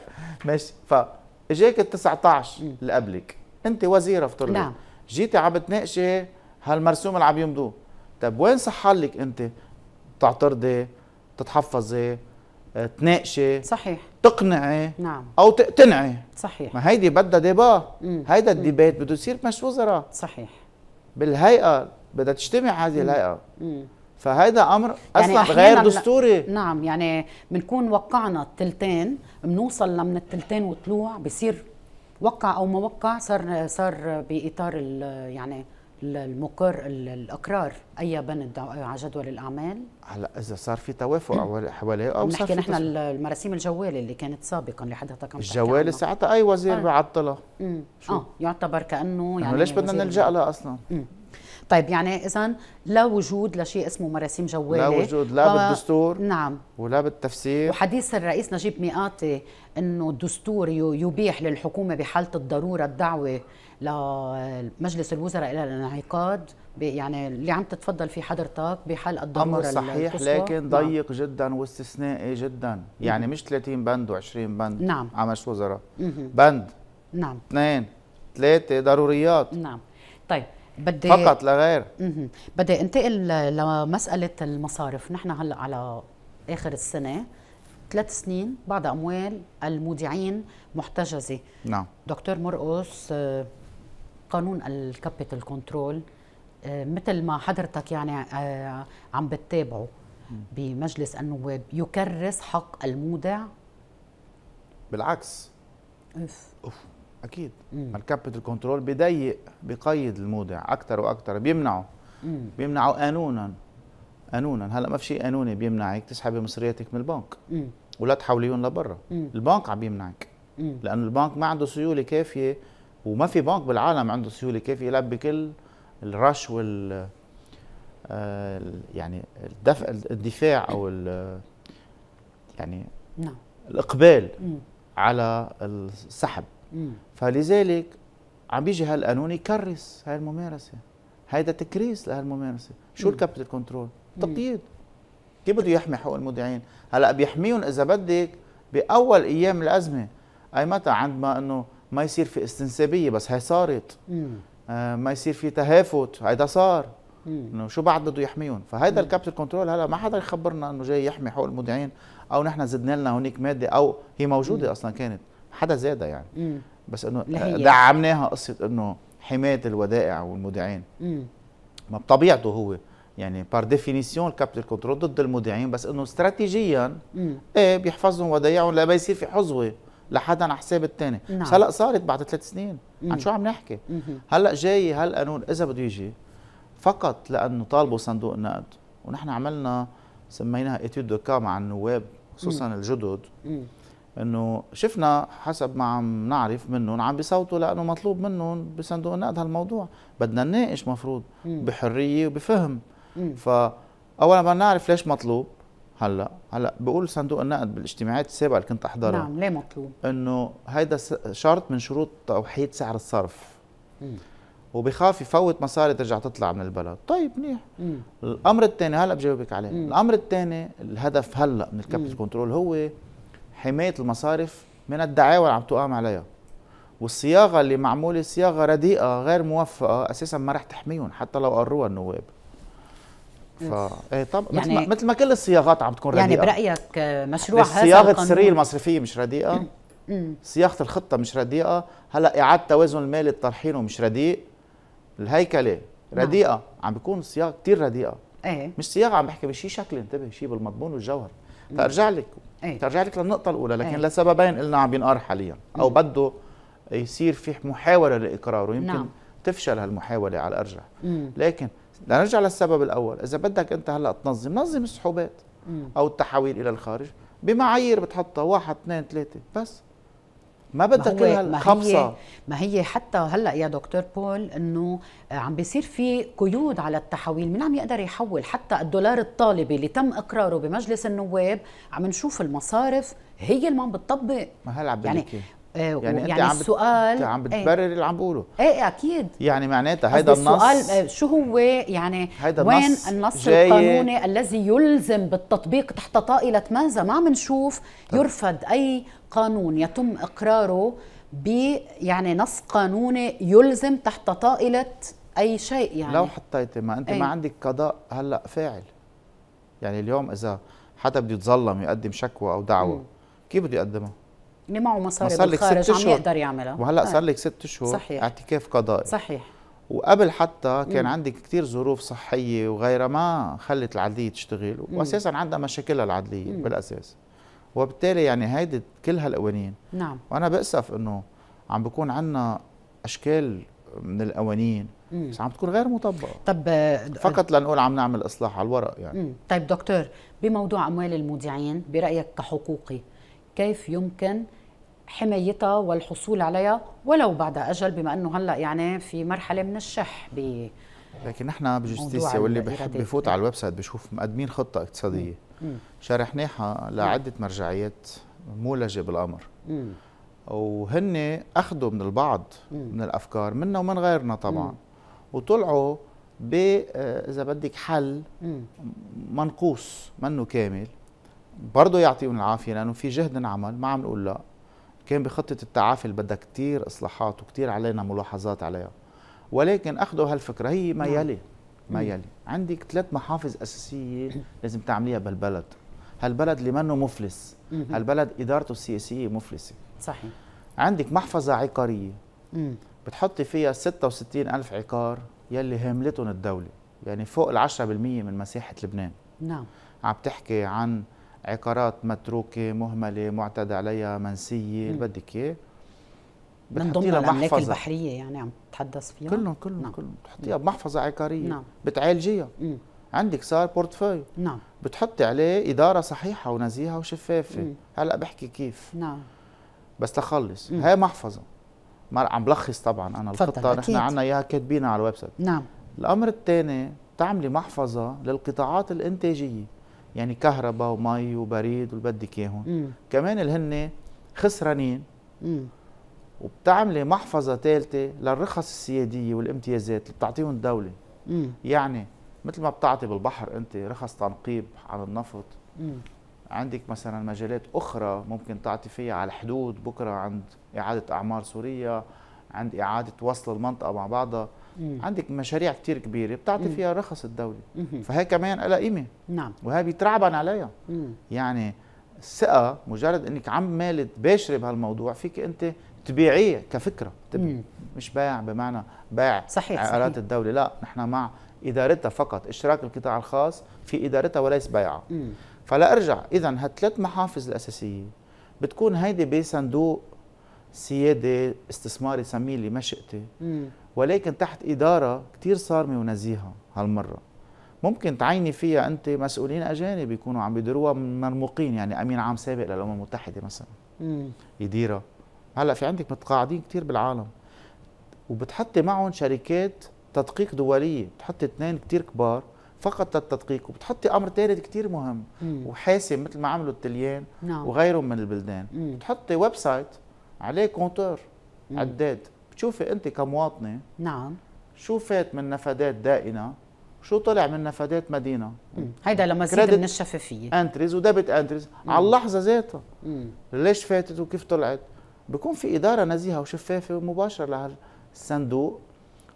ماشي فاجاك ال 19 مم. اللي قبلك أنت وزيره افترضي نعم. جيتي عم بتناقشي هالمرسوم اللي عم يمضوه طيب وين صح لك أنت؟ تعترضي تتحفظي آه، تناقشي صحيح. تقنعي نعم. أو تقتنعي صحيح. ما هيدي بدها ديبا. هيدا الديبيت بده يصير مش وزراء. صحيح. بالهيئة بدها تجتمع هذه الهيئة. مم. فهيدا أمر يعني أصلا أحياناً غير دستوري. نعم يعني بنكون وقعنا التلتين بنوصل لمن التلتين وطلوع بصير وقع أو ما وقع صار صار بإطار ال- يعني المقر ال- الأقرار أي بند على جدول الأعمال هلا إذا صار في توافق حوالي- حواليه أو صار في نحن. المراسيم الجوال اللي كانت سابقا اللي حضرتك عم تحكي الجوال عنها. ساعتها أي وزير آه. بيعطلها. شو؟ آه يعتبر كأنه يعني ليش بدنا نلجأ لها أصلا مم. طيب يعني اذا لا وجود لشيء اسمه مراسيم جوالي لا وجود لا و- بالدستور نعم ولا بالتفسير وحديث الرئيس نجيب ميقاتي إنه الدستور يبيح للحكومة بحالة الضرورة الدعوة لمجلس الوزراء إلى الانعقاد يعني اللي عم تتفضل فيه حضرتك بحال الضروره أمر صحيح القصوى. لكن نعم. ضيق جدا واستثنائي جدا. يعني مش 30 بند و20 بند نعم. على مجلس وزراء. بند. نعم. اثنين. ثلاثة ضروريات. نعم. طيب بدي فقط لا غير. بدي انتقل لمسألة المصارف. نحن هلأ على آخر السنة. ثلاث سنين بعد أموال المودعين محتجزة. نعم. دكتور مرقص آه، قانون ال capital control آه، مثل ما حضرتك يعني آه، عم بتتابعه بمجلس النواب يكرس حق المودع بالعكس أوف. أكيد مم. ال capital control بضيق بقيد المودع أكثر وأكثر بيمنعه مم. بيمنعه قانونا قانونا هلأ ما في شيء قانوني بيمنعك تسحبي مصرياتك من البنك مم. ولا تحوليهم لبرا. البنك عم يمنعك مم. لأنه البنك ما عنده سيولة كافية وما في بنك بالعالم عنده سيولة كافية يلبي كل الرش وال آه، يعني الدفع الدفاع أو ال- يعني نعم. الإقبال مم. على السحب. مم. فلذلك عم بيجي هالقانون يكرس هاي الممارسة. هيدا تكريس لهالممارسة. شو. ال capital control. تقييد كيف بده يحمي حقوق المودعين هلأ بيحميهم إذا بدك بأول أيام الأزمة. أي متى؟ عندما إنه ما يصير في استنسابية بس هي صارت مم. آه ما يصير في تهافت هيدا صار مم. إنه شو بعد بده يحميهم فهيدا ال capital control هلا ما حدا يخبرنا إنه جاي يحمي حقوق المودعين أو نحن زدنا لنا هونيك مادة أو هي موجودة أصلا كانت حدا زادها يعني مم. بس إنه هي؟ دعمناها قصة إنه حماية الودائع والمودعين مم. ما بطبيعته هو يعني par définition ال capital control ضد المودعين بس إنه استراتيجيا مم. إيه بيحفظهم ودايعهم لما يصير في حظوة لحدا على حساب الثاني نعم. بس هلأ صارت بعد ثلاث سنين مم. عن شو عم نحكي مم. هلأ جاي هالقانون إذا بده يجي فقط لأنه طالبوا صندوق النقد ونحن عملنا سميناها étude de cas مع النواب خصوصا الجدد مم. إنه شفنا حسب ما عم نعرف منهم عم بيصوتوا لأنه مطلوب منهم بصندوق النقد هالموضوع بدنا نناقش مفروض مم. بحرية وبفهم. فاولا بدنا نعرف ليش مطلوب هلا هلا بقول صندوق النقد بالاجتماعات السابقه اللي كنت أحضرها نعم ليه مطلوب إنه هيدا شرط من شروط توحيد سعر الصرف مم. وبخاف يفوت مصاري ترجع تطلع من البلد طيب منيح مم. الأمر الثاني هلا بجاوبك عليه مم. الأمر الثاني الهدف هلا من. ال capital control هو حماية المصارف من الدعاوى اللي عم تقام عليها والصياغة اللي معمولة صياغة رديئة غير موفقة أساسا ما رح تحميهم حتى لو قروها النواب ف إيه طب يعني يعني- مثل, ما مثل ما كل الصياغات عم تكون يعني رديئة. برأيك آه، مشروع هذا صياغه السرية المصرفية مش رديئة؟ مم. صياغة الخطة مش رديئة؟ هلا إعادة توازن المالي الطرحينه مش رديء؟ الهيكلة نعم. رديئة. عم بيكون صياغة كثير رديئة. إيه. مش صياغة عم بحكي بشيء شكل. انتبه شيء بالمضمون والجوهر. ترجع لك. إيه. ترجع لك للنقطة الأولى. لكن إيه. لسببين قلنا عم بينقار حاليا. أو بده يصير في محاولة لإقراره. يمكن نعم. تفشل هالمحاولة على الأرجح. مم. لكن لنرجع للسبب الأول. إذا بدك أنت هلأ تنظم نظم السحوبات. أو التحويل إلى الخارج بمعايير بتحطها واحد اثنين ثلاثة بس. ما بدك ما كل ما هي ما هي حتى هلأ يا دكتور بول إنه عم بيصير في قيود على التحويل مين عم يقدر يحول حتى الدولار الطالبي اللي تم إقراره بمجلس النواب عم نشوف المصارف هي اللي عم بتطبق. ما هلأ عم يعني آه يعني يعني, أنت عم السؤال أنت عم إيه. بتبرر اللي عم بقوله إيه أكيد يعني معناتها هيدا السؤال النص آه، شو هو يعني هيدا وين النص النص القانوني الذي يلزم بالتطبيق تحت طائلة ماذا ما عم نشوف يرفض أي قانون يتم إقراره ب يعني نص قانوني يلزم تحت طائلة أي شيء يعني لو حطيتي ما أنت أي. ما عندك قضاء هلأ فاعل يعني اليوم إذا حدا بده يتظلم يقدم شكوى أو دعوة مم. كيف بده يقدمها؟ اللي معه مصاري صار لك ست عم. يقدر يعملها وهلأ آه، صار لك ست أشهر صحيح. اعتكاف قضائي صحيح وقبل حتى كان مم. عندك كثير ظروف صحية وغيرها ما خلت العدلية تشتغل واساسا عندها مشاكلها العدلية مم. بالأساس وبالتالي يعني هيدي كل هالقوانين نعم وأنا بأسف إنه عم بكون عندنا أشكال من القوانين. بس عم تكون غير مطبقة طب آه، فقط لنقول عم نعمل إصلاح على الورق يعني مم. طيب دكتور بموضوع أموال المودعين برأيك كحقوقي كيف يمكن حمايتها والحصول عليها ولو بعد أجل بما أنه هلأ يعني في مرحلة من الشح ب لكن نحن ب Justicia واللي بحب الإيرادات. بفوت على ال website بشوف مقدمين خطة اقتصادية. شرحناها لعدة مرجعيات مولجة بالأمر مم. وهن أخذوا من البعض مم. من الأفكار منا ومن غيرنا طبعا مم. وطلعوا ب آه، إذا بدك حل. منقوص منه كامل برضه يعطيهم العافية لأنه في جهد انعمل ما عم نقول لا. كان بخطة التعافي اللي بدها كثير إصلاحات وكثير علينا ملاحظات عليها. ولكن أخذوا هالفكرة هي ما نعم. يلي ما مم. يلي. عندك ثلاث محافظ أساسية لازم تعمليها بالبلد هالبلد اللي منه مفلس. هالبلد إدارته السياسية مفلسة. صحيح. عندك محفظة عقارية. بتحطي فيها 66 ألف عقار يلي هاملتهم الدولة. يعني فوق ال 10% من مساحة لبنان. نعم. عم تحكي عن عقارات متروكة مهملة معتدى عليها منسية مم. اللي بدك إياه من ضمن الأملاك. البحرية يعني عم تتحدث فيها؟ كلهم كلهم نعم. كلهم. بتحطيها بمحفظة عقارية. نعم. بتعالجيها. مم. عندك صار portefeuille نعم. بتحطي عليه إدارة صحيحة ونزيهة وشفافة. مم. هلأ بحكي كيف. نعم. بس تخلص مم. هاي محفظة. ما عم بلخص طبعا أنا الخطة. نحن. عنا إياها كاتبينها على ال website. نعم. الأمر الثاني تعملي محفظة للقطاعات الإنتاجية. يعني كهرباء ومي وبريد واللي بدك اياهم. كمان اللي هن خسرانين. وبتعملي محفظة ثالثه للرخص السيادية والامتيازات اللي بتعطيهم الدولة مم. يعني مثل ما بتعطي بالبحر أنت رخص تنقيب عن النفط مم. عندك مثلا مجالات أخرى ممكن تعطي فيها على الحدود بكرة عند إعادة أعمار سوريا عند إعادة وصل المنطقة مع بعضها. عندك مشاريع كتير كبيرة بتعطي مم. فيها رخص الدولة. فهي كمان لها قيمة نعم وهي بيترعبن عليها مم. يعني الثقه مجرد إنك عم مالت باشرة بهالموضوع فيك أنت تبيعيه كفكرة تبي مم. مش بايع بمعنى بايع صحيح، عقارات صحيح. الدولة لا نحن مع إدارتها فقط اشتراك القطاع الخاص في إدارتها وليس بيعها. فلا أرجع اذا هالثلاث محافظ الأساسية بتكون هيدي بصندوق سيادة استثماري سميه اللي ما شئتي. ولكن تحت إدارة كثير صارمه ونزيهه هالمرة ممكن تعيني فيها أنت مسؤولين أجانب يكونوا عم بيديروها من مرموقين يعني أمين عام سابق للأمم المتحدة مثلا. يديرها هلأ في عندك متقاعدين كثير بالعالم وبتحطي معهم شركات تدقيق دولية بتحطي اثنين كثير كبار فقط للتدقيق وبتحطي أمر ثالث كثير مهم مم. وحاسم مثل ما عملوا التليان نعم وغيرهم من البلدان مم. بتحطي website عليه compteur مم. عداد بتشوفي انت كمواطنة نعم. شو فات من نفادات دائنة؟ وشو طلع من نفادات مدينة؟ مم. هيدا لمزيد. من الشفافيه entries و debit entries على اللحظة ذاتها. مم. ليش فاتت وكيف طلعت؟ بكون في إدارة نزيهة وشفافة ومباشرة لهالصندوق.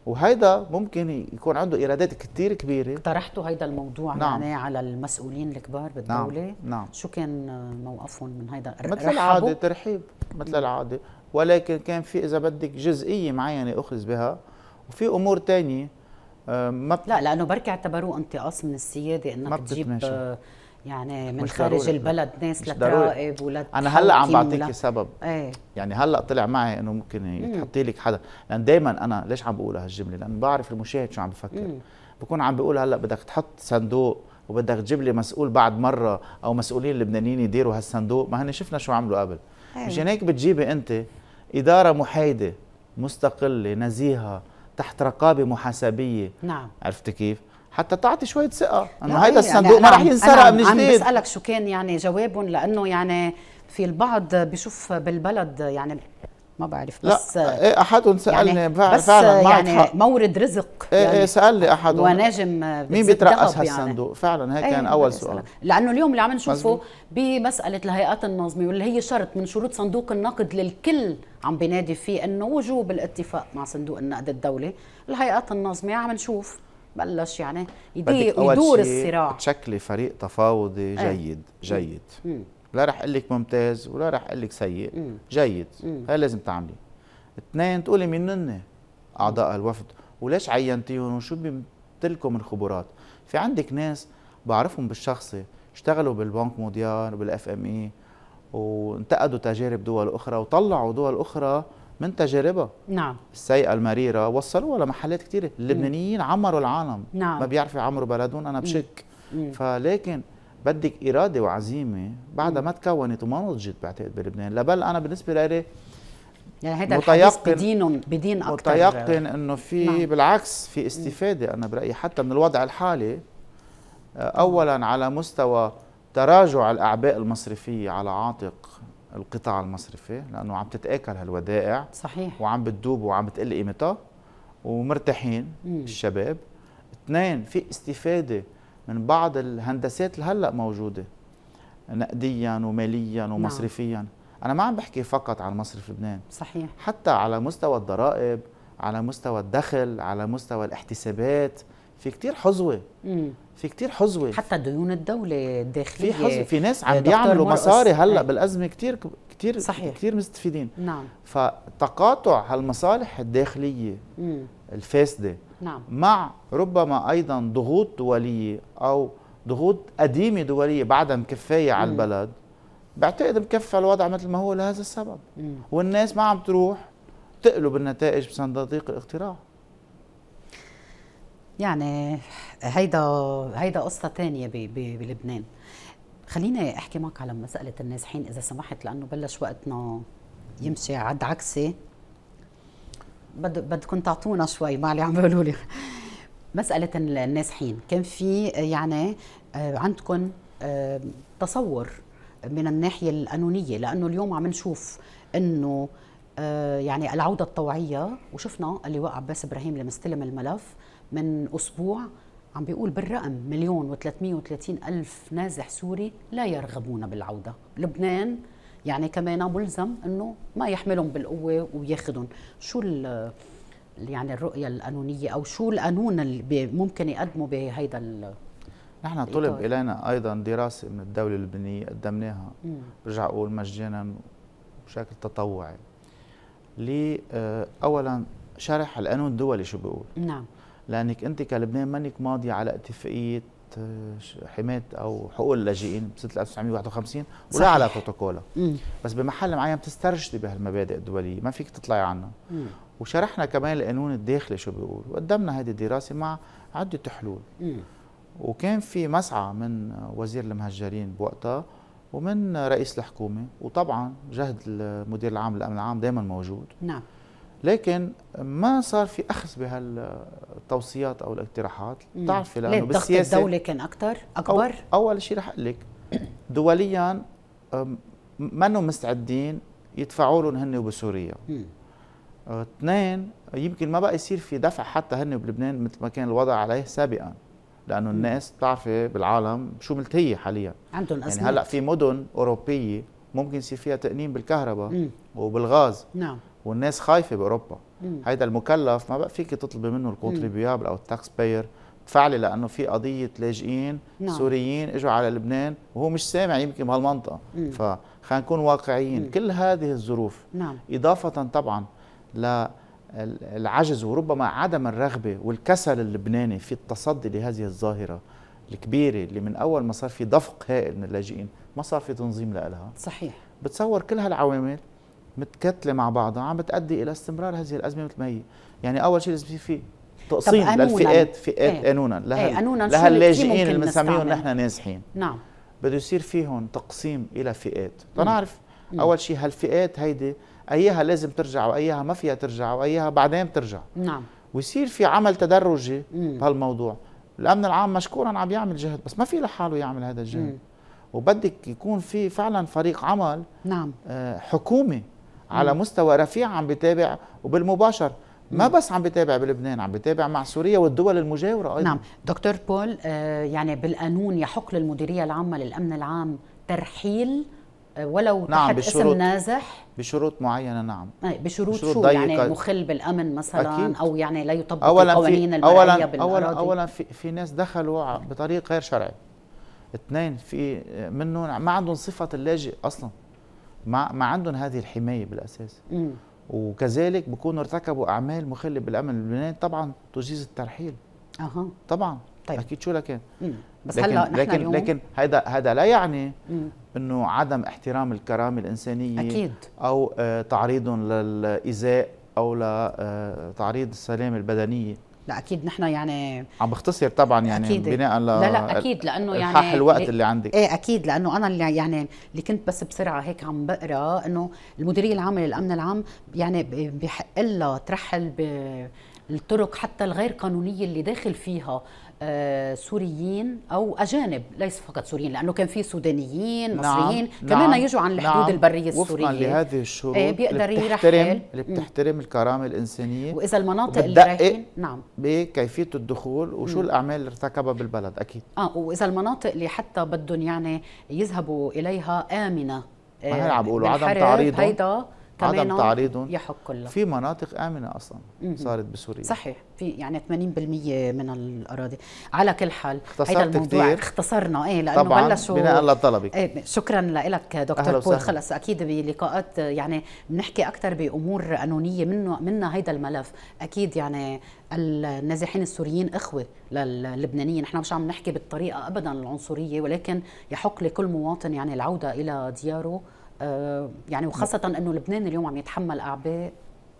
وهيدا ممكن يكون عنده إيرادات كتير كبيرة. اقترحتوا هيدا الموضوع نعم. يعني على المسؤولين الكبار بالدولة. نعم. نعم. شو كان موقفهم من هيدا؟ مثل؟ العادة ترحيب. مثل العادة. ولكن كان في إذا بدك جزئية معينة اخذ بها وفي أمور تانية آه، ما بت- لا لأنه بركي اعتبروه انتقاص من السيادة ما انك تجيب. آه، يعني من خارج. البلد ناس. لتراقب ولا أنا هلأ عم بعطيكي سبب إيه يعني هلأ طلع معي إنه ممكن يتحط لك حدا لأن دائما أنا ليش عم بقول هالجملة لأن بعرف المشاهد شو عم بفكر مم. بكون عم بقول هلأ بدك تحط صندوق وبدك تجيب لي مسؤول بعد مرة أو مسؤولين لبنانيين يديروا هالصندوق ما هن شفنا شو عملوا قبل أيوة. مشان هيك بتجيبي أنت إدارة محايدة مستقلة نزيهة تحت رقابة محاسبية. نعم. عرفت كيف؟ حتى تعطي شوية ثقة. أنه هيدا إيه، الصندوق ما رح عم- ينسرق أنا من عم جديد. بسألك شو كان يعني جوابهم لأنه يعني في البعض بيشوف بالبلد يعني ما بعرف بس لا إيه أحدهم سألني يعني فعلا بس فعلا يعني حق مورد رزق إيه يعني إيه سألني أحدهم وناجم مين بيترأس يعني. هالصندوق فعلا هيك أيه كان أول سؤال. لأنه اليوم اللي عم نشوفه. بمسألة الهيئات النظمية واللي هي شرط من شروط صندوق النقد للكل عم بينادي فيه إنه وجوب الاتفاق مع صندوق النقد الدولي الهيئات النظمية عم نشوف بلش يعني يدور الصراع تشكلي فريق تفاوضي إيه. جيد جيد مم. لا رح أقول لك ممتاز ولا رح أقول لك سيء. مم. جيد. مم. هاي لازم تعملي. اثنين تقولي مين هن؟ أعضاء الوفد. وليش عينتيهم؟ وشو بيمتلكوا من خبرات؟ في عندك ناس بعرفهم بالشخصي اشتغلوا بالبنك موديال وبالاف ام اي وانتقدوا تجارب دول أخرى وطلعوا دول أخرى من تجاربها. نعم. السيئة المريرة وصلوها لمحلات كثيره اللبنانيين عمروا العالم. نعم. ما بيعرفوا يعمروا بلدهم أنا بشك. مم. فلكن بدك إرادة وعزيمة بعدها ما تكونت وما نضجت بعتقد بلبنان. لبل أنا بالنسبة لي يعني هذا الحديث متيقن- بدين بدين أكثر متيقن إنه في نعم. بالعكس في استفادة أنا برأيي حتى من الوضع الحالي آه، اولا على مستوى تراجع الأعباء المصرفية على عاتق القطاع المصرفي لأنه عم تتآكل هالودائع صحيح. وعم بتدوب وعم بتقل قيمتها ومرتاحين. الشباب. اثنين في استفادة من بعض الهندسات اللي هلأ موجودة نقديا وماليا ومصرفيا. أنا ما عم بحكي فقط عن مصرف لبنان. صحيح. حتى على مستوى الضرائب على مستوى الدخل على مستوى الاحتسابات في كتير حظوة. مم. في كتير حظوة. حتى ديون الدولة الداخلية. في حظوة. في ناس عم بيعملوا. مصاري هلأ أي. بالأزمة كتير كتير صحيح. كتير مستفيدين. نعم. فتقاطع هالمصالح الداخلية مم. الفاسدة. نعم. مع ربما أيضا ضغوط دولية أو ضغوط قديمة دولية بعدها مكفايه على. البلد بعتقد مكفى الوضع مثل ما هو لهذا السبب. مم. والناس ما عم تروح تقلب النتائج بصناديق الاقتراع. يعني هيدا هيدا قصة تانية ب- ب- بلبنان. خليني أحكي معك على مسألة النازحين إذا سمحت لأنه بلش وقتنا يمشي عد عكسي. بدكم تعطونا شوي مع اللي عم بيقولوا لي. مسألة النازحين. كان في يعني آه، عندكم آه، تصور من الناحية القانونية لأنه اليوم عم نشوف أنه آه، يعني العودة الطوعية وشفنا اللواء عباس إبراهيم اللي مستلم الملف من أسبوع عم بيقول بالرقم مليون وثلاثمية وثلاثين ألف نازح سوري لا يرغبون بالعودة. لبنان يعني كمان ملزم أنه ما يحملهم بالقوة وياخذهم شو ال- يعني الرؤية القانونية أو شو القانون اللي ممكن يقدمه بهيدا ال- نحن طلب. إلينا أيضا دراسة من الدولة اللبنانية قدمناها. برجع أقول مجانا بشكل تطوعي. لي آه، اولا شرح القانون الدولي شو بيقول؟ نعم. لأنك أنت كلبنان مانك ماضي على اتفاقية حماية أو حقوق اللاجئين بسنه 1951 ولا صحيح. على بروتوكولها. بس بمحل معين بتسترشدي بهالمبادئ الدولية ما فيك تطلعي عنها مم. وشرحنا كمان القانون الداخلي شو بيقول وقدمنا هذه الدراسة مع عدة حلول مم. وكان في مسعى من وزير المهجرين بوقتها ومن رئيس الحكومة وطبعا جهد المدير العام للأمن العام دائما موجود نعم لكن ما صار في أخذ بهالتوصيات أو الاقتراحات. بتعرفي لأنه بالسياسة الدولي كان أكثر أو أكبر أول شيء رح أقول لك دوليا منهم مستعدين يدفعوا لهم هن وبسوريا؟ اثنين يمكن ما بقى يصير في دفع حتى هن بلبنان مثل ما كان الوضع عليه سابقا. لأنه الناس بتعرفي بالعالم شو ملتهية حاليا. عندهم يعني هلأ في مدن أوروبية ممكن يصير فيها تقنين بالكهرباء. وبالغاز. نعم. والناس خايفة بأوروبا. هيدا المكلف ما بقى فيك تطلبي منه. ال contribuable أو ال taxpayer تفعلي لأنه في قضية لاجئين نعم. سوريين إجوا على لبنان وهو مش سامع يمكن بهالمنطقة. فخلينا نكون واقعيين مم. كل هذه الظروف نعم إضافة طبعا للعجز وربما عدم الرغبة والكسل اللبناني في التصدي لهذه الظاهرة الكبيرة اللي من أول ما صار في دفق هائل من اللاجئين ما صار في تنظيم لها صحيح بتصور كل هالعوامل متكتلة مع بعضها عم بتؤدي إلى استمرار هذه الأزمة مثل ما هي. يعني أول شيء لازم يصير في تقسيم للفئات فئات إيه. قانونا. لها إيه قانونا لها اللاجئين اللي بنسميهم نحن نازحين نعم. بده يصير فيهم تقسيم إلى فئات. تنعرف أول شيء هالفئات هيدي أيها لازم ترجع وأيها ما فيها ترجع وأيها بعدين بترجع. نعم. ويصير في عمل تدرجي بهالموضوع. الأمن العام مشكورا عم يعمل جهد بس ما في لحاله يعمل هذا الجهد. مم. وبدك يكون في فعلا فريق عمل نعم. آه حكومي. على. مستوى رفيع عم بيتابع وبالمباشر. ما بس عم بيتابع بلبنان عم بيتابع مع سوريا والدول المجاورة أيضا. نعم. دكتور بول آه يعني بالقانون يحق للمديرية العامة للأمن العام ترحيل آه ولو نعم تحت اسم نازح؟ بشروط معينة نعم. بشروط, بشروط شو؟ يعني مخل بالأمن مثلا أكيد. أو يعني لا يطبق أولاً القوانين المرعيه أولاً اولا اولا في, في ناس دخلوا بطريق غير شرعي. اثنين في منهم ما عندهم صفة اللاجئ أصلا. ما ما عندهم هذه الحماية بالأساس. م. وكذلك بكونوا ارتكبوا أعمال مخلة بالأمن اللبناني طبعا تجيز الترحيل. أها. طبعا. طيب. أكيد شو لكن؟ بس لكن هلا نحن لكن اليوم لكن هذا هذا لا يعني إنه عدم احترام الكرامة الإنسانية أكيد. أو آه تعريضهم للايذاء أو لتعريض السلامة البدنية. لا أكيد نحن يعني عم بختصر طبعا يعني أكيد. بناء ل لا لا أكيد لأنه يعني الوقت اللي عندك إيه أكيد لأنه أنا اللي يعني اللي كنت بس بسرعة هيك عم بقرأ إنه المديرية العامة للأمن العام يعني بحق لها ترحل بالطرق حتى الغير قانونية اللي داخل فيها. سوريين أو أجانب ليس فقط سوريين لأنه كان في سودانيين نعم مصريين نعم كمان يجوا عن الحدود نعم البرية السورية. وفقا لهذه الشروط إيه بيقدر اللي بتحترم اللي بتحترم الكرامة الإنسانية. وإذا المناطق اللي رايحين نعم. بكيفية الدخول وشو. الأعمال اللي ارتكبها بالبلد أكيد. آه وإذا المناطق اللي حتى بدهم يعني يذهبوا إليها آمنة ما هي عم بيقولوا عدم تعريضهم؟ هيدا عدم تعريضهم يحق كله. في مناطق آمنة أصلا صارت بسوريا. صحيح. في يعني 80% من الأراضي. على كل حال هذا الموضوع كتير. اختصرنا. إيه لأنه طبعا بلشوا بناء لطلبك إيه شكرا لك دكتور بول خلص أكيد بلقاءات يعني بنحكي أكثر بأمور قانونيه منه منا هيدا الملف. أكيد يعني النازحين السوريين إخوة للبنانيين. نحن مش عم نحكي بالطريقة ابدا العنصرية ولكن يحق لكل مواطن يعني العودة إلى دياره. يعني وخاصة إنه لبنان اليوم عم يتحمل أعباء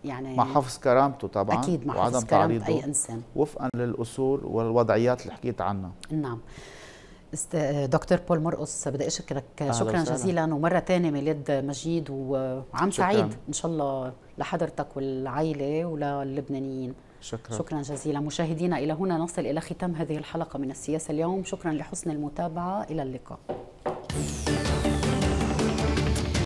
يعني مع حفظ كرامته طبعا أكيد مع حفظ كرامة أي إنسان. وفقا للأصول والوضعيات اللي حكيت عنها. نعم. دكتور بول مرقص بدي أشكرك. شكرا جزيلا ومرة ثانية ميلاد مجيد وعام سعيد إن شاء الله لحضرتك والعائله وللبنانيين. شكرا. شكرا جزيلا. مشاهدينا إلى هنا نصل إلى ختام هذه الحلقة من السياسة اليوم. شكرا لحسن المتابعة. إلى اللقاء.